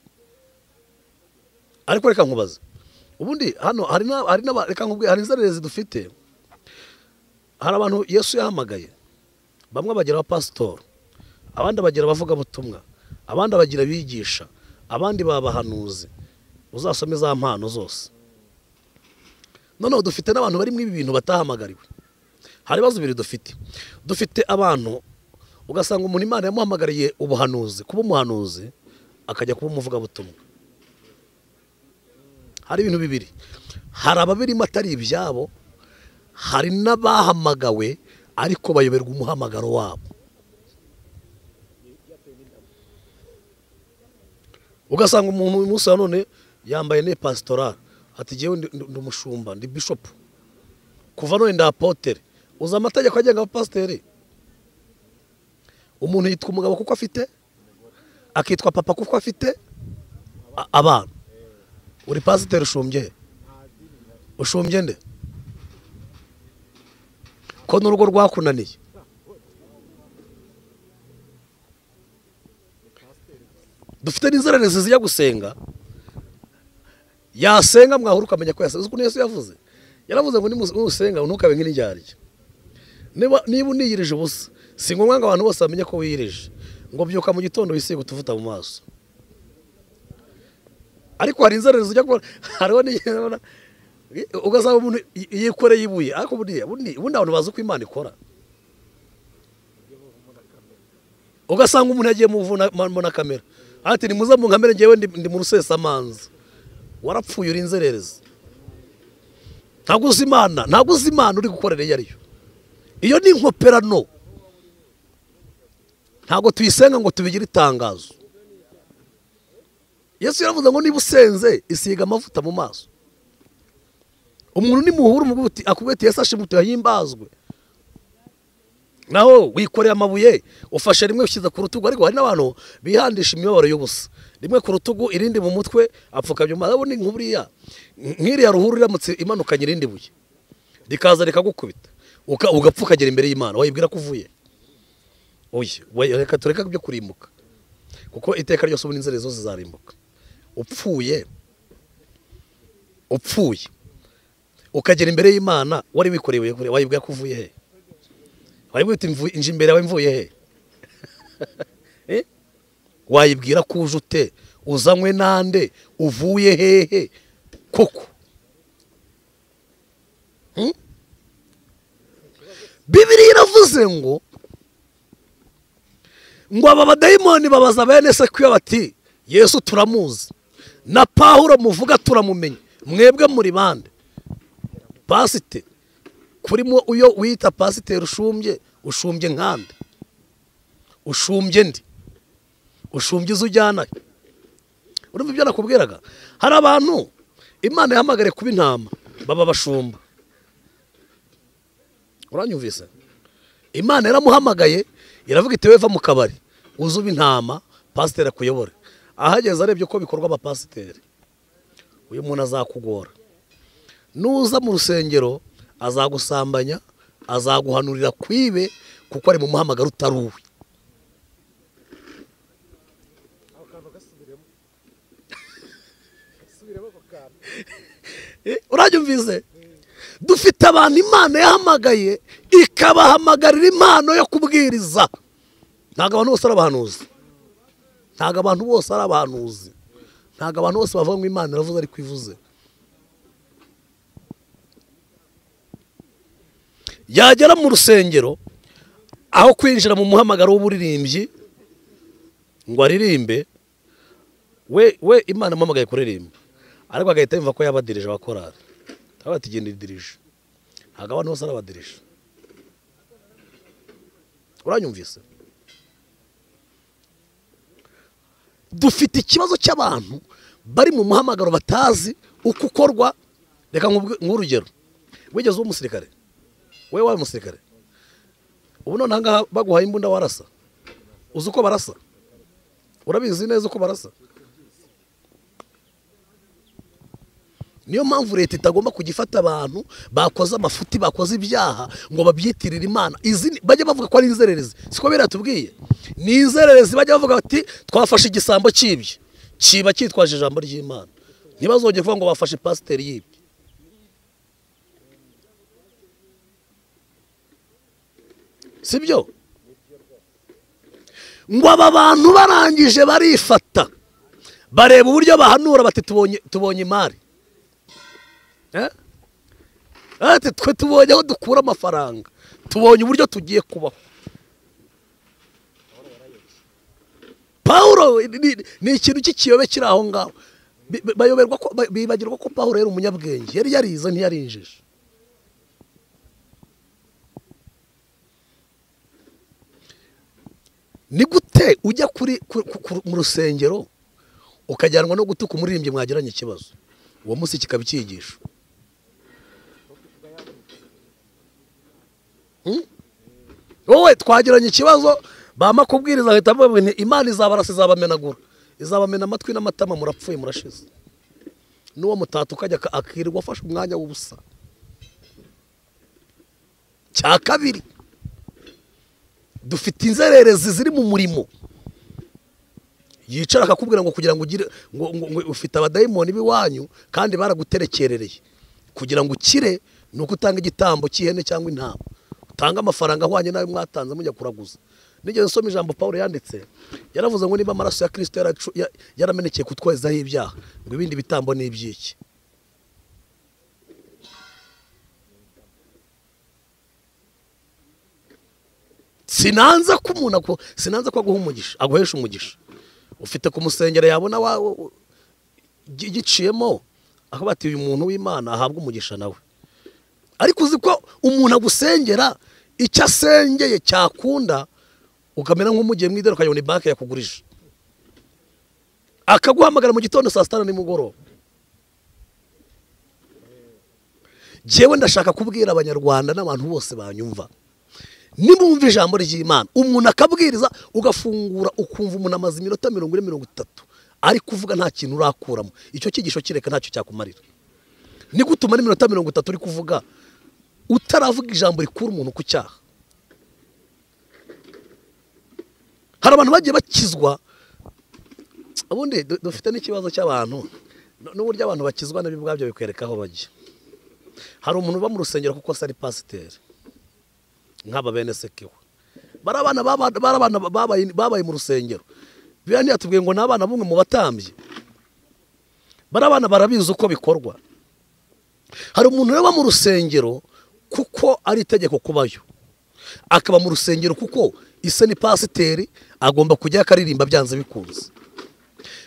Ariko reka nkubaze. Ubundi hano hari na- hari n'aba- reka nkubwire hari inzererezi dufite? Hari abantu yesu yahamagaye. Bamwe bagira abapasitori abandi bagira abavugabutumwa abandi bagira abigisha abandi babahanuzi. Uzasome za mpano zose. Noneho dufite n'abantu bari muri ibi bintu batahamagariwe. Hari ibibazo bibiri dufite. Dufite abantu ugasanga umuntu imana yamuhamagariye ubuhanuzi kuba umuhanuzi akajya kuba umuvugabutumwa. Hari ibintu bibiri. Hari ababirimo atari ibyabo hari n'abahamagawe ariko bayoberwa umuhamagaro wabo. Ugasanga umuntu uyu munsi wa none yambaye ne pasitorari ati ngewe ndi umushumba ndi bishopu kuva none ndi apotere uzi amategeko agenga abapasiteri? Umuntu yitwa umugabo kuko afite? Akitwa papa kuko afite? Abana. Uri pasiteri ushumbye? Ushumbye nde? Ko n'urugo rwakunaniye. Dufite n'inzererezi zijya gusenga. Yasenga mwahura ukamenya ko yasenga. Ukuntu yesu yavuze? Yaravuze ngo nimusenga ntukabe nk'indyarya niba uniyirije ubusa si ngombwa ngo abantu bose bamenye ko wiyirije. Ngo byuka mu gitondo wisiga utuvuta mu maso. Ariko hari inzererezi ujya kubona. Hariho ubona ugasanga umuntu yikoreye ibuye ariko buriya bundi ubundi abantu bazi uko imana ikora. Ugasanga umuntu yagiye mu na kamera. Ati ni muze mu nkamere ngewe ndi mu rusesamanza warapfuye uri inzererezi. Ntabwo uzi imana ntabwo uzi imana uri gukorera iyo ariyo iyo ni inkoperano. Ntabwo tuyisenga ngo tubigire itangazo. Yesu yaravuze ngo niba usenze isiga amavuta mu maso. Umuntu nimuhura umubwira uti akubwira ati yesu ashimwe yahimbazwe. Naho wikoreye amabuye ufashe rimwe ushyize ku rutugu ariko hari n'abantu bihandisha imibabaro y'ubusa. Rimwe ku rutugu irindi mu mutwe apfukamye ni nk'uriya nk'iriya ruhuru iramutse imanukanye irindi buye. Rikaza rikagukubita. Ugapfa ukagera imbere y'imana wayibwira ko uvuye. Oya we- reka tureka byo kurimbuka. Kuko iteka ryose ubu n'inzira zose zarimbuka. Upfuye. Upfuye. Ukagera imbere y'imana wari wikoreye wayibwira ko uvuye he? Wayibwira uti "Mvu- nje imbere yawe mvuye he? Eh? wayibwira ko uje ute? Uzanywe nande? Uvuye hehe? Koko? Hmm? bibiriya iravuze ngo ngo aba badayimoni babaza bene se kwiyo bati yesu turamuzi. Na pawulo muvuga turamumenye mwebwe muri bande. Pasite kurimo uyo wita pasiteri ushumbye ushumbye nkande ushumbye ndi. Ushumbye izo ujyana urumva ibyo nakubwiraga? Hari abantu imana yahamagare kuba intama baba bashumba. Uranyumvise? Imana yaramuhamagaye iravuga iti weva mu kabari uze uba intama pasiteri akuyobore. Ahageze arebye uko bikorwa abapasiteri uyu muntu azakugora. Nuza mu rusengero azagusambanya azaguhanurira kwibe kuko ari mu muhamagaro utari uwe Eh, urabyumvise? Dufite abantu imana yahamagaye ikabahamagarira impano yo kubwiriza. Ntabwo abantu bose ari abahanuzi. Ntabwo abantu bose ari abahanuzi. Ntabwo abantu bose bavuga ngo imana iravuze ariko ivuze. Yagera mu rusengero aho kwinjira mu muhamagaro w'uburirimbyi ngo aririmbe we we imana imuhamagaye kuririmba. Ariko agahita yumva ko yabadirije cyangwa ati genda idirije. Ntabwo abantu bose ari abadirije uranyumvise? Dufite ikibazo cy'abantu bari mu muhamagaro batazi uko ukorwa. Reka nk'urugero. Wigeze uba umusirikare? Wowe wabaye umusirikare ubu none aha ngaha baguhaye imbunda warasa. Uzi uko barasa? Urabizi neza uko barasa? Niyo mpamvu leta itagomba kujya ifata abantu bakoze amafuti bakoze ibyaha ngo babyitirire imana. Izi bajya bavuga ko ari inzererezi. Siko biratubwiye? Ni inzererezi bajya bavuga bati twafashe igisambo cyibye. Kiba cyitwaje ijambo ry'imana. Ntibazongere kuvuga ngo bafashe pasiteri yibye. Sibyo? Ngo aba bantu barangije barifata bareba uburyo bahanura bati tubonye imari. Eh? ati twe tubonye aho dukura amafaranga. Tubonye uburyo tugiye kubaho. Pawulo ni- ikintu cy'ikiyobe kiri aho ngaho. Bibagirwa ko pawulo yari umunyabwenge. Yari yarize ntiyarinjije. Ni gute ujya kuri ku- ku- ku- mu rusengero ukajyanwa no gutuka umuririmbyi mwagiranye ikibazo? Uwo munsi kikaba icyigisho. Hmm? wowe twagiranye ikibazo bama kubwiriza ahita ngo imana izabarasa izabamenagura izabamena amatwi n'amatama murapfuye murashize. N'uwo mutatu ukajya akirirwa afashe umwanya w'ubusa. Cya kabiri dufite inzererezi ziri mu murimo. Yicara akakubwira ngo kugira ngo ugire ngo, ufite abadayimoni b'iwanyu kandi baraguterekerereye. Kugira ngo ukire ni uko utanga igitambo cy'ihene cyangwa intama. Mutange amafaranga ahwanye n'ayo mwatanze mujya kuraguza. Nigeze nsoma ijambo paul yanditse yaravuze ngo niba amaraso ya kirisito yaramenekeye kutwezaho ibyaha ngo ibindi bitambo ni iby'iki? Sinanza ko umuntu sinanza ko aguha umugisha aguhesha umugisha. Ufite kumusengera yabona giciyemo aho bati uyu muntu w'imana ahabwa umugisha nawe ariko uzi ko umuntu agusengera icyo asengeye cyakunda ukamera nk'umugiye mu ideni ukayabona banki yakugurije. Akaguhamagara mu gitondo saa sita nimugoroba. Njyewe ndashaka kubwira abanyarwanda n'abantu bose banyumva. Nimwumva ijambo ry'imana. Umuntu akabwiriza ugafungura ukumva umuntu amaze iminota mirongo ine mirongo itatu. Ari kuvuga nta kintu urakuramo. Icyo cyigisho kireka ntacyo cyakumarira. Ni gute umara iminota mirongo itatu uri kuvuga utaravuga ijambo rikura umuntu ku cyaha. Hari abantu bagiye bakizwa ubundi du- dufite n'ikibazo cy'abantu. N'uburyo abantu bakizwa na byo ubwabyo bikwereka aho bajya. Hari umuntu uba mu rusengero kuko se ari pasiteri. Nk'aba bene sekiwe. Bari abana babaye mu rusengero. Biriya ntiyatubwiye ngo ni abana bumwe mu batambyi. Bari abana barabizi uko bikorwa. Hari umuntu uba mu rusengero kuko ari itegeko kubayo. Akaba mu rusengero kuko ise ni pasiteri agomba kujya akaririmba byanze bikunze.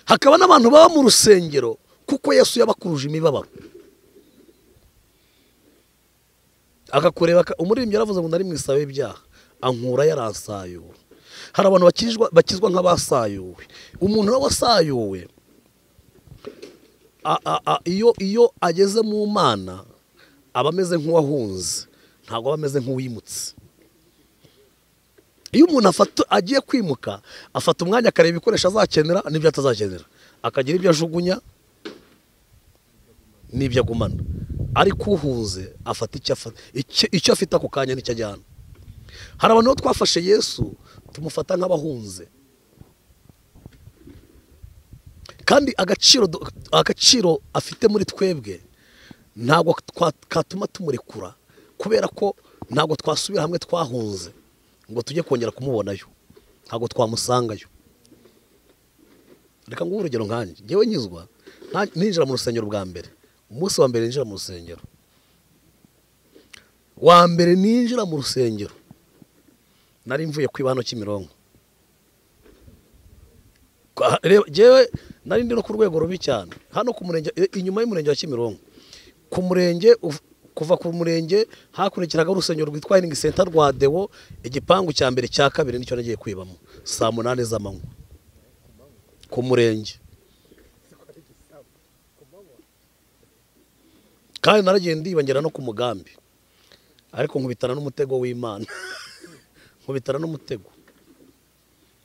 Hakaba n'abantu baba mu rusengero kuko yesu yabakuruje imibabaro. Akakureba aka- umuririmbyi yaravuze ngo nari mu isabe y'ibyaha ankura yaransayuwe hari abantu bakizwa nk'abasayuwe umuntu nawe a- iyo iyo ageze mu mana aba ameze nk'uwahunze ntabwo aba ameze nk'uwimutse. Iyo umuntu agiye kwimuka afata umwanya akareba ibikoresho azakenera n'ibyo atazakenera. Akagira ibyo ajugunya n'ibyo agumana. Ariko uhunze afata icyo afite ako kanya ni cyo ajyana. Hari abantu twafashe yesu tumufata nk'abahunze. Kandi agaciro agaciro afite muri twebwe ntabwo katuma tumurekura kubera ko ntabwo twasubira hamwe twahunze ngo tujye kongera kumubonayo. Ntabwo twamusangayo. Reka nguhe urugero nkanjye ngewe nyizwa ninjira mu rusengero bwa mbere. Umunsi wa mbere ninjira mu rusengero. Wa mbere ninjira mu rusengero. Nari mvuye ku ibano Kimironko. Jyewe nari ndi no ku rwego rubi cyane. Hano ku murenge eh, inyuma y'umurenge wa Kimironko. Ku murenge kuva ku murenge hakurikiraga urusengero rwitwa Healing Center rwa Dewo igipangu cya mbere cya kabiri ni cyo nagiye kwibamo. Saa munani z'amanywa. Ku murenge. Kandi naragiye ndibangera no ku mugambi. Ariko nkubitana n'umutego w'imana. Nkubitana n'umutego.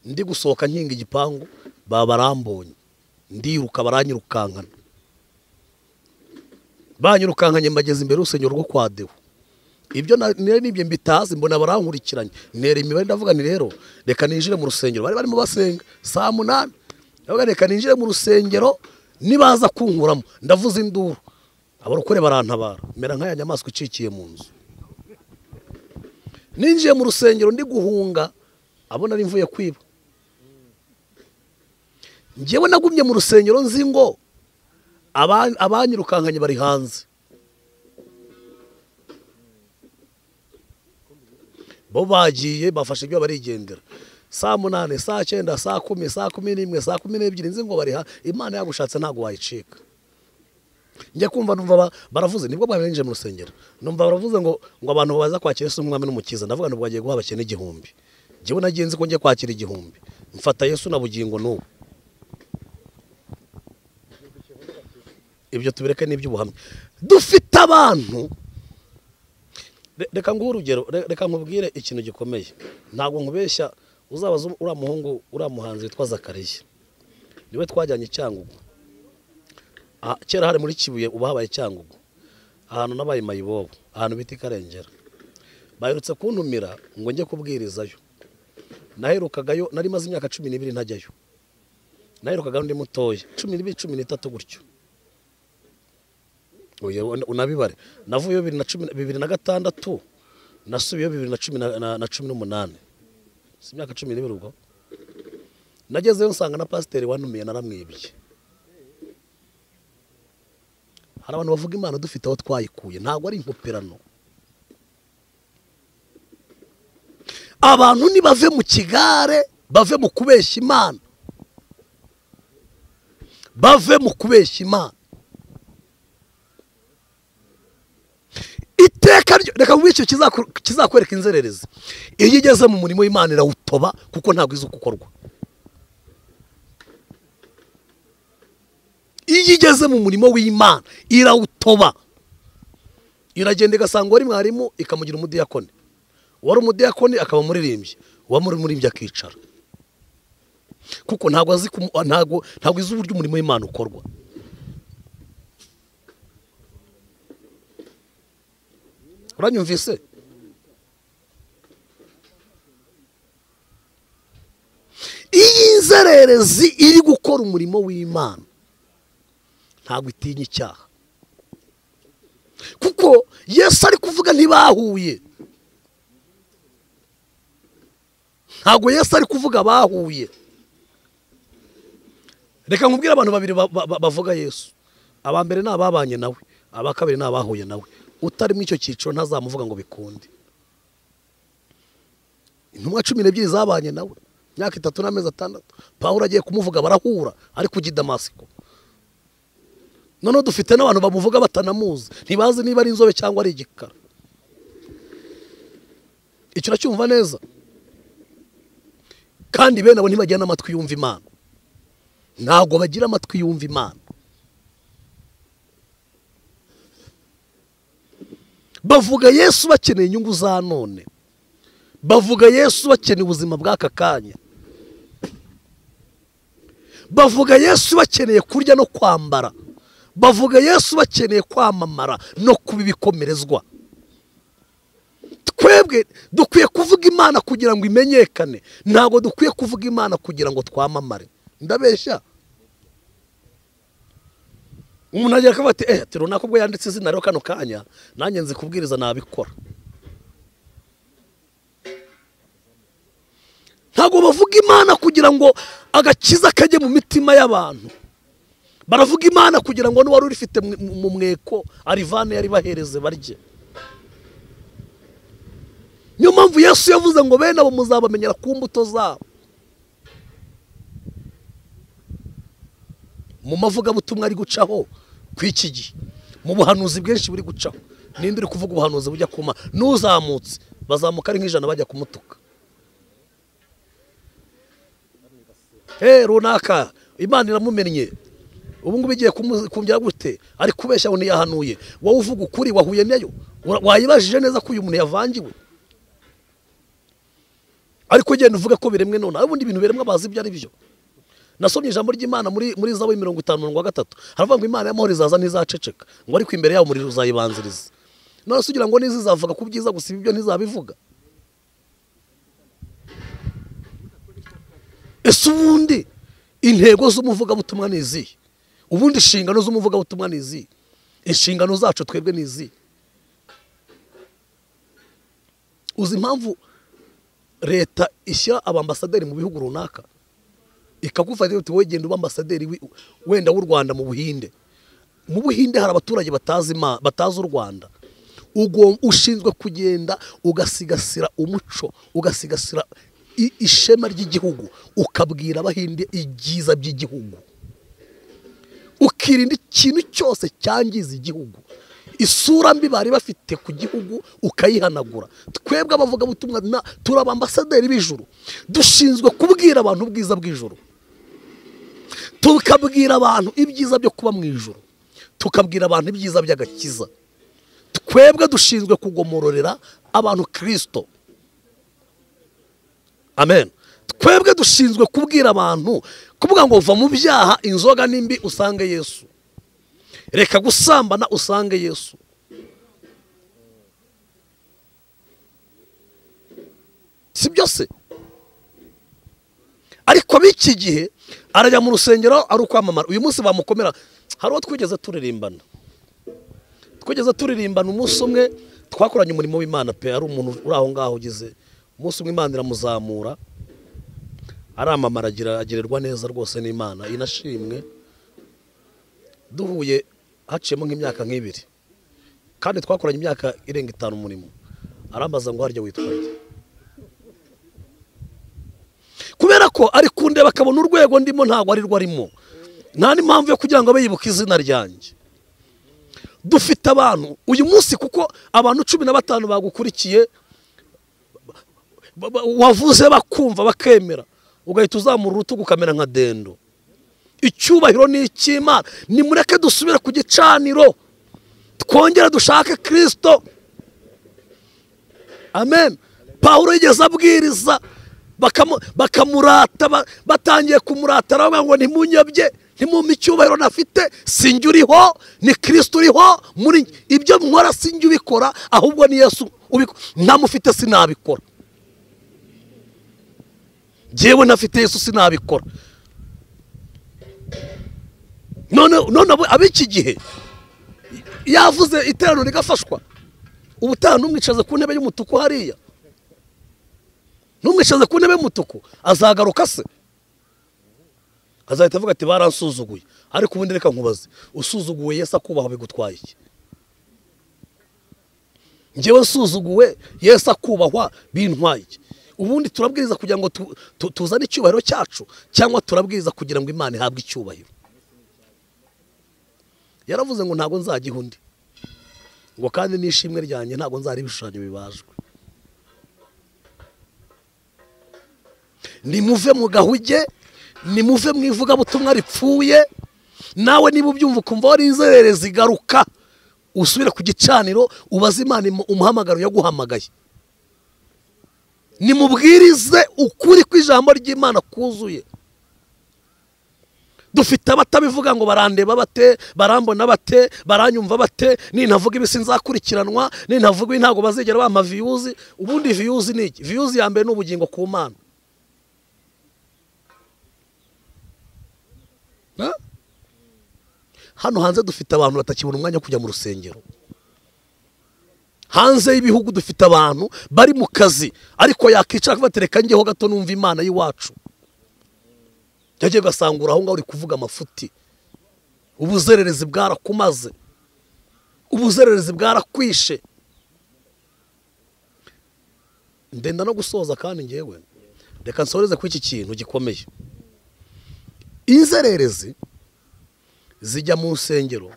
Ndi gusohoka nkinga igipangu baba barambonye ndiruka baranyirukankana banyirukankanye mbageze imbere y'urusengero rwo kwa dewo. Ibyo ni byo mbitazi mbona barankurikiranye. Ntera imibare ndavuga ni rero reka ninjire mu rusengero. Bari barimo basenga saa munani. Reka ninjire mu rusengero nibaza kunkuramo ndavuza induru. Abarokore barantabara. Mera nk'aya nyamaswa icikiye mu nzu. Ninjiye mu rusengero ndi guhunga abo nari mvuye kwiba. Njyewe nagumye mu rusengero nzi ngo aba- abanyirukankanye bari hanze. Bo bagiye bafashe ibyo barigendera. Saa munani saa cyenda saa kumi saa kumi n'imwe saa kumi n'ebyiri nzi ngo bari imana yagushatse ntabwo wayicika. Njya kumva numva ba- baravuze ni bwo bwabenje mu rusengero. Numva baravuze ngo ngo abantu baza kwakira Yesu nk'umwami n'umukiza. Ndavuga ngo bagiye guha abakene igihumbi. Njyewe nagiye nzi ko ngiye kwakira igihumbi. Mfata Yesu na bugingo n'ubu. Ibyo tubireke n'iby'ubuhamya dufite abantu. Re- reka nguhe urugero. Re- reka nkubwire ikintu gikomeye. Ntabwo nkubeshya uzabaza uriya muhungu uriya muhanzi witwa zakariya. Niwe twajyanye i cyangugu Ah, kera hari muri kibuye ubu habaye cyangugu ahantu nabaye mayibobo ahantu bita ikarengera baherutse kuntumira ngo njye kubwirizayo. Naherukagayo nari maze imyaka cumi n'ibiri ntajyayo naherukagayo ndi mutoya cumi n'ibiri cumi n'itatu gutyo. Unabibare. Navuyeyo bibiri na gatandatu nasubiyeyo bibiri na cumi na- na- na cumi n'umunani. Si imyaka cumi n'ibiri ubwo? Nagezeyo nsanga na pasiteri wanumiye naramwibye hari abantu bavuga imana dufite aho twayikuye. Ntabwo ari impoperano. Abantu nibave mu kigare bave mu kubeshya imana. Bave mu kubeshya imana. Iteka reka icyo kizaku- kizakwereka inzererezi. Iyo igeze mu murimo w'imana irawutoba kuko ntabwo izi uko ukorwa. Iyo igeze mu murimo w'imana irawutoba. Iragenda igasanga uwari mwarimu ikamugira umudiyakoni uwari umudiyakoni akaba umuririmbyi. Uwari umuririmbyi akicara. Kuko ntabwo azi ntabwo ntabwo izi uburyo umurimo w'imana ukorwa. Uranyumvise? Iyo inzererezi iri gukora umurimo w'imana. Ntabwo itinya icyaha. Kuko yesu ari kuvuga ntibahuye. Ntabwo yesu ari kuvuga bahuye. Reka nkubwire abantu babiri ba- ba- ba- bavuga yesu. Aba mbere ni ababanye nawe aba kabiri ni abahuye nawe. Utari muri icyo cyiciro ntazamuvuga ngo bikunde. Intumwa cumi n'ebyiri zabanye nawe imyaka itatu n'amezi atandatu pawulo agiye kumuvuga barahura ari kujya i damasiko noneho dufite n'abantu bamuvuga batanamuzi. Ntibazi niba ari inzobe cyangwa ari igikara. Icyo uracyumva neza. Kandi bene abo ntibagira n'amatwi yumva imana. Ntabwo bagira amatwi yumva imana. Bavuga yesu bakeneye inyungu za none. Bavuga yesu bakeneye ubuzima bw'aka kanya. Bavuga yesu bakeneye kurya no kwambara. Bavuga yesu bakeneye kwamamara no kuba ibikomerezwa. Twebwe dukwiye kuvuga imana kugira ngo imenyekane. Ntabwo dukwiye kuvuga imana kugira ngo twamamare. Ndabeshya. Umuntu agira akavuga ati eh ati runaka ubwo yanditse izina rero kano kanya nanjye nzi kubwiriza nabikora. Ntabwo bavuga imana kugira ngo agakiza kajye mu mitima y'abantu. Baravuga imana kugira ngo n'uwari urifite mu- mweko arivane yari bahereze barye. Niyo mpamvu yesu yavuze ngo bene abo muzabamenyera ku mbuto zabo. Mu mavugabutumwa ari gucaho ku iki gihe. Mu buhanuzi bwinshi buri gucaho. Ninde uri kuvuga ubuhanuzi bujya kuma? N'uzamutse bazamuka ari nk'ijana bajya kumutuka. He runaka. Imana iramumennye ubu ngubu igiye kumvira gute? Ari kubeshya ngo ntiyahanuye wowe uvuga ukuri wahuye na yo? Wa- wayibajije neza ko uyu muntu yavangiwe? Ariko ugenda uvuga ko biremwe none ubundi ibintu biremwe bazi ibyo ari byo. Nasomye ijambo ry'imana muri muri zawe mirongo itanu mirongo gatatu. Haravuga ngo imana y'amahoro izaza ntizaceceka ngo ariko imbere yawo umuriro uzayibanziriza none se ugira ngo nizizavuga ku byiza gusa ibyo ntizabivuga? Ese ubundi intego z'umuvugabutumwa ni izihe? Ubundi inshingano z'umuvugabutumwa ni izihe? Inshingano zacu twebwe ni izihe? Uzi impamvu leta ishyira abambasaderi mu bihugu runaka? Ikagufata uti wowe genda uba ambasaderi wenda w'u rwanda mu buhinde. Mu buhinde hari abaturage batazi u rwanda. Ushinzwe kugenda ugasigasira umuco ugasigasira ishema ry'igihugu. Ukabwira abahinde ibyiza by'igihugu. Ukirinda ikintu cyose cyangiza igihugu. Isura mbi bari bafite ku gihugu ukayihanagura. Twebwe abavugabutumwa turi abambasaderi b'ijuru. Dushinzwe kubwira abantu ubwiza bw'ijuru. Tukabwira abantu ibyiza byo kuba mu ijuru. Tukabwira abantu ibyiza by'agakiza. Twebwe dushinzwe kugomororera abantu kirisito amen. Twebwe dushinzwe kubwira abantu kuvuga ngo va mu byaha inzoga n'imbi usange yesu. Reka gusambana usange yesu. Si byose ariko b'iki gihe arajya mu rusengero ari ukwamamara. Uyu munsi bamukomera. Hari uwo twigeze turirimbana. Twigeze turirimbana umunsi umwe twakoranye umurimo w'imana pe. Ari umuntu uri aho ngaho ugize. Umunsi umwe imana iramuzamura. Aramamara agirirwa neza rwose n'imana. Inashimwe. Duhuye haciyemo nk'imyaka nk'ibiri. Kandi twakoranye imyaka irenga itanu umurimo. Arambaza ngo harya witwaye. Kubera ko ari kundeba akabona urwego ndimo ntabwo ari rwo arimo. Nta n'impamvu yo kugira ngo abe yibuka izina ryanjye. Dufite abantu. Uyu munsi kuko abantu cumi na batanu bagukurikiye ba- ba- wavuze bakumva bakemera. Ugahita uzamura urutugu ukamera nka dendo. Icyubahiro ni icy'imana nimureke dusubire ku gicaniro twongere dushake kirisito amen. Pawulo yigeze abwiriza bakamu- bakamurata ba- batangiye kumurata aravuga ngo ntimunyobye ntimumpe icyubahiro nafite sinjye uriho ni kirisito uriho muri ibyo nkora sinjye ubikora ahubwo ni yesu ubikora. Ntamufite sinabikora. Njyewe ntafite yesu sinabikora. None ab'iki gihe yavuze iteraniro rigafashwa. Ubutaha ntumwicaze ku ntebe y'umutuku hariya. Ntumwicaze ku ntebe y'umutuku azagaruka se? Azahita avuga ati baransuzuguye. Ariko ubundi reka nkubaze usuzuguwe yesu akubaha bigutwaye iki? Njyewe nsuzuguwe yesu akubahwa bintwaye iki? Ubundi turabwiriza kugira ngo tu- tu- tuzane icyubahiro cyacu cyangwa turabwiriza kugira ngo imana ihabwe icyubahiro. Yaravuze ngo ntabwo nzagiha undi. Ngo kandi n'ishimwe ryanjye ntabwo nzari ibishushanyo bibajwe. Nimuve mu gahuge nimuve mu ivugabutumwa ripfuye nawe niba ubyumva ukumva wari inzererezi igaruka usubire ku gicaniro ubaze imana umuhamagaro yaguhamagaye nimubwirize ukuri kw'ijambo ry'imana kuzuye. Dufite abatabivuga ngo barandeba bate barambona bate baranyumva bate nintavuga ibi sinzakurikiranwa nintavuga ibi ntabwo bazigera bampa viyuzi ubundi viyuzi ni iki? Viyuzi ya mbere ni ubugingo ku mana. Ha? hano hanze dufite abantu batakibona umwanya wo kujya mu rusengero. Hanze y'ibihugu dufite abantu bari mu kazi. Ariko yakicara akabatereka njyeho gato numva imana y'iwacu. Jyagiye ugasangura aho ngaho uri kuvuga amafuti. Ubuzererezi bwarakumaze. Ubuzererezi bwarakwishe. Ndenda no gusoza kandi ngewe reka nsoreze kuri iki kintu gikomeye. Inzererezi zijya mu nsengero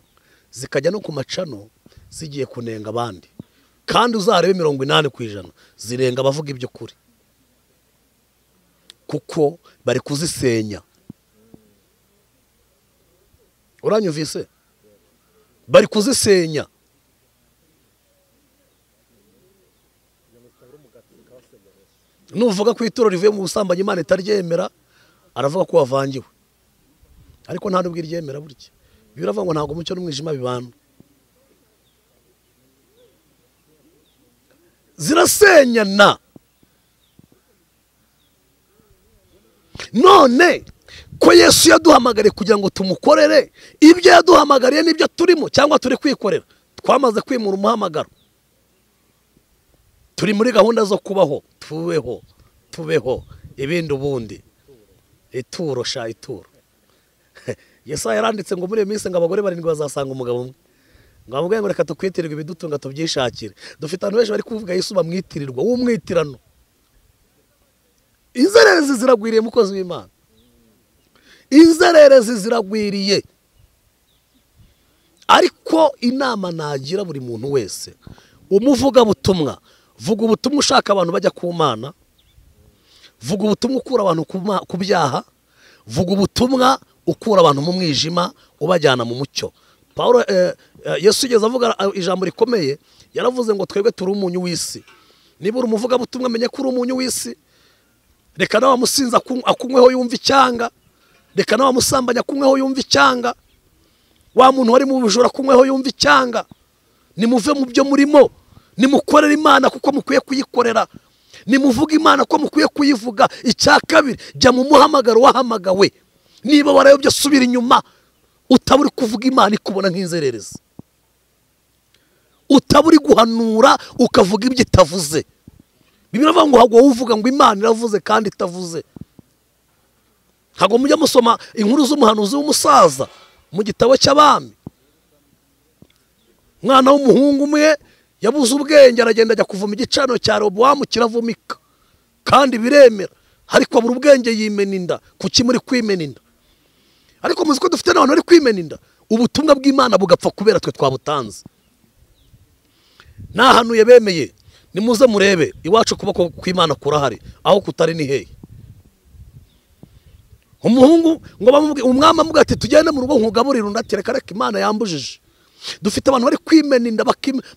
zikajya no ku macano zigiye kunenga abandi. Kandi uzarebe mirongo inani ku ijana. Zirenga abavuga iby'ukuri. Kuko bari kuzisenya. Uranyumvise? Bari kuzisenya. Nuvuga ko ituro rivuye mu busambanyi imana itaryemera aravuga ko wavangiwe. Ariko nta nubwo iryemera burya. Biravuga ngo ntabwo umucyo n'umwijima bibana. Zirasenyana none ko yesu yaduhamagariye kugira ngo tumukorere ibyo yaduhamagariye n'ibyo turimo cyangwa turi kwikorera. Twamaze kwimura umuhamagaro. Turi muri gahunda zo kubaho. Tubeho tubeho. Ibindi ubundi. Ituro sha ituro. Yesaya yaranditse ngo muri iyo minsi ngo abagore barindwi bazasanga umugabo umwe. Bamubwire ngo reka tukwitirirwe ibidutunga tubyishakire. Dufite abantu benshi bari kuvuga yesu bamwitirirwa w'umwitirano inzererezi ziragwiriye mukozi w'imana. Inzererezi ziragwiriye. Ariko inama nagira buri muntu wese umuvugabutumwa vuga ubutumwa ushaka abantu bajya ku mana vuga ubutumwa ukura abantu ku byaha vuga ubutumwa ukura abantu mu mwijima ubajyana mu mucyo. Paul eh, eh, yesu ugeze avuga eh, ijambo rikomeye yaravuze ngo twebwe turi umunyu w'isi. Niba uri umuvugabutumwa menye ko uri umunyu w'isi. Reka nawe wamusinze aku- akunyweho yumva icyanga. Reka nawe wamusambanya akunyweho yumva icyanga. Wa muntu wari mu bujura akunyweho yumva icyanga. Nimuve mu byo murimo. Nimukorere imana kuko mukwiye kuyikorera. Nimuvuge imana ko mukwiye kuyivuga. Icya kabiri jya mu muhamagaro wahamagawe. Niba warayobye subira inyuma. Utaba uri kuvuga imana ikubona nk'inzererezi. Utaba uri guhanura ukavuga ibyo itavuze. Biravuga ngo hagwa uvuga ngo imana iravuze kandi itavuze. Ntabwo mujya musoma inkuru z'umuhanuzi w'umusaza mu gitabo cy'abami. Umwana w'umuhungu umwe yabuze ubwenge aragenda ajya kuvuma igicaniro cya robowamu kiravumika. Kandi biremera. Ariko abura ubwenge yimena inda kuki muri kwimena inda? Ariko muzi ko dufite n'abantu bari kwimena inda ubutumwa bw'imana bugapfa kubera twe twabutanze. Nahanuye bemeye nimuze murebe iwacu ukuboko kw'imana kurahari aho kutari ni hehe umuhungu ngo umwami amubwira ati tugende mu rugo nkugaburire undi ati reka reka imana yambujije. Dufite abantu bari kwimena inda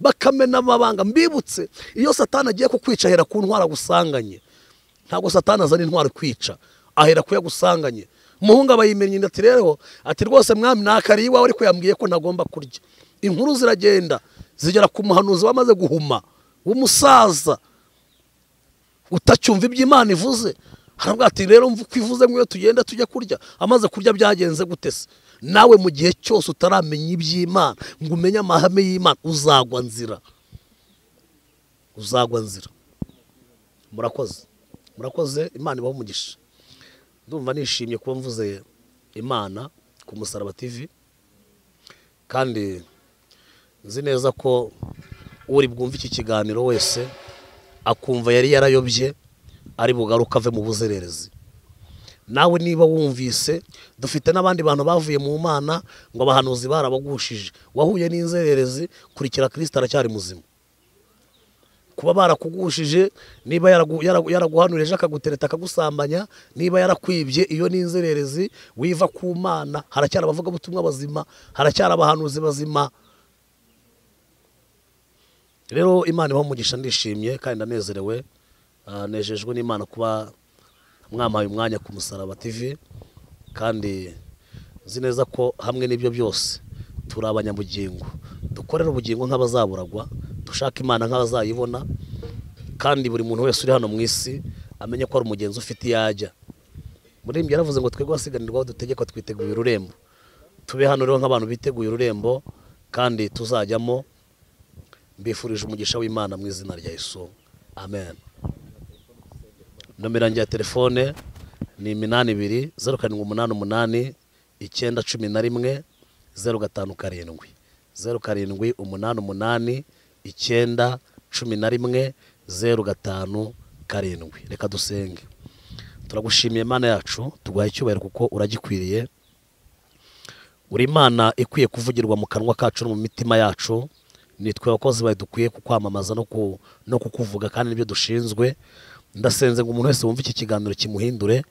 bakamena amabanga mbibutse. Iyo satani agiye kukwica ahera ku ntwara agusanganye ntabwo satani azana intwaro kwica ahera ku yagusanganye umuhungu aba yimennye inda ati rero ati rwose mwami nakariye iwawe ariko yambwiye ko ntagomba kurya. Inkuru ziragenda zigera ku muhanuzi wamaze guhuma w'umusaza. Utacyumva ibyo imana ivuze? Haravuga ati rero uko ivuze ngo iyo tugenda tujya kurya. Amaze kurya byagenze gute se? Nawe mu gihe cyose utaramenya iby'imana ngo umenye amahame y'imana uzagwa nzira. Uzagwa nzira. Murakoze. Murakoze imana ibaho umugisha. Ndumva nishimye kuba mvuze imana ku musaraba tv kandi nzi neza ko uri bwumve iki kiganiro wese akumva yari yarayobye ari bugaruke ave mu buzererezi. Nawe niba wumvise dufite n'abandi bantu bavuye mu mana ngo abahanuzi barabagushije. Wahuye n'inzererezi kurikira kirisita aracyari muzima. Kuba barakugushije niba yaragu- yaragu- yaraguhanurije akagutereta akagusambanya niba yarakwibye iyo ni inzererezi wiva ku mana haracyari abavugabutumwa bazima haracyari abahanuzi bazima. Rero imana ibaho umugisha ndishimye kandi ndanezerewe Ah, nejejwe n'imana kuba mwampaye umwanya ku musaraba tv kandi nzi neza ko hamwe n'ibyo byose turi abanyabugingo. Dukorera ubugingo nk'abazaburagwa dushaka imana nk'abazayibona kandi buri muntu wese uri hano mu isi amenye ko ari umugenzi ufite iyo ajya. Muririmbyi yaravuze ngo twebwe abasiganirwaho dutegekwa twiteguye ururembo. Tube hano rero nk'abantu biteguye ururembo kandi tuzajyamo mbifurije umugisha w'imana mu izina rya yesu. Amen. Nomero ya telefone ni iminani ibiri zeru karindwi umunani umunani icyenda cumi na rimwe zeru gatanu karindwi. Zeru karindwi umunani umunani icyenda cumi na rimwe zeru gatanu karindwi. Reka dusenge. Turagushimiye imana yacu tuguhaye icyubahiro kuko uragikwiriye. Uri imana ikwiye kuvugirwa mu kanwa kacu no mu mitima yacu. Nitwe abakozi bawe dukwiye kukwamamaza no no kukuvuga kandi ni byo dushinzwe. Ndasenze ngo umuntu wese wumva iki kiganiro kimuhindure.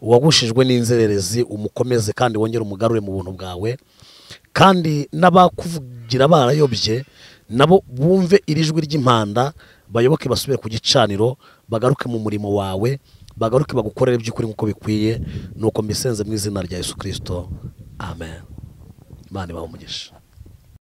Uwagushijwe n'inzererezi umukomeze kandi wongere umugarure mu buntu bwawe. Kandi n'abakuvugira barayobye nabo bumve iri jwi ry'impanda bayoboke basubire ku gicaniro bagaruke mu murimo wawe bagaruke bagukorere by'ukuri nk'uko bikwiye nuko mbisenze mu izina rya yesu kirisito amen. Imana ibahe umugisha.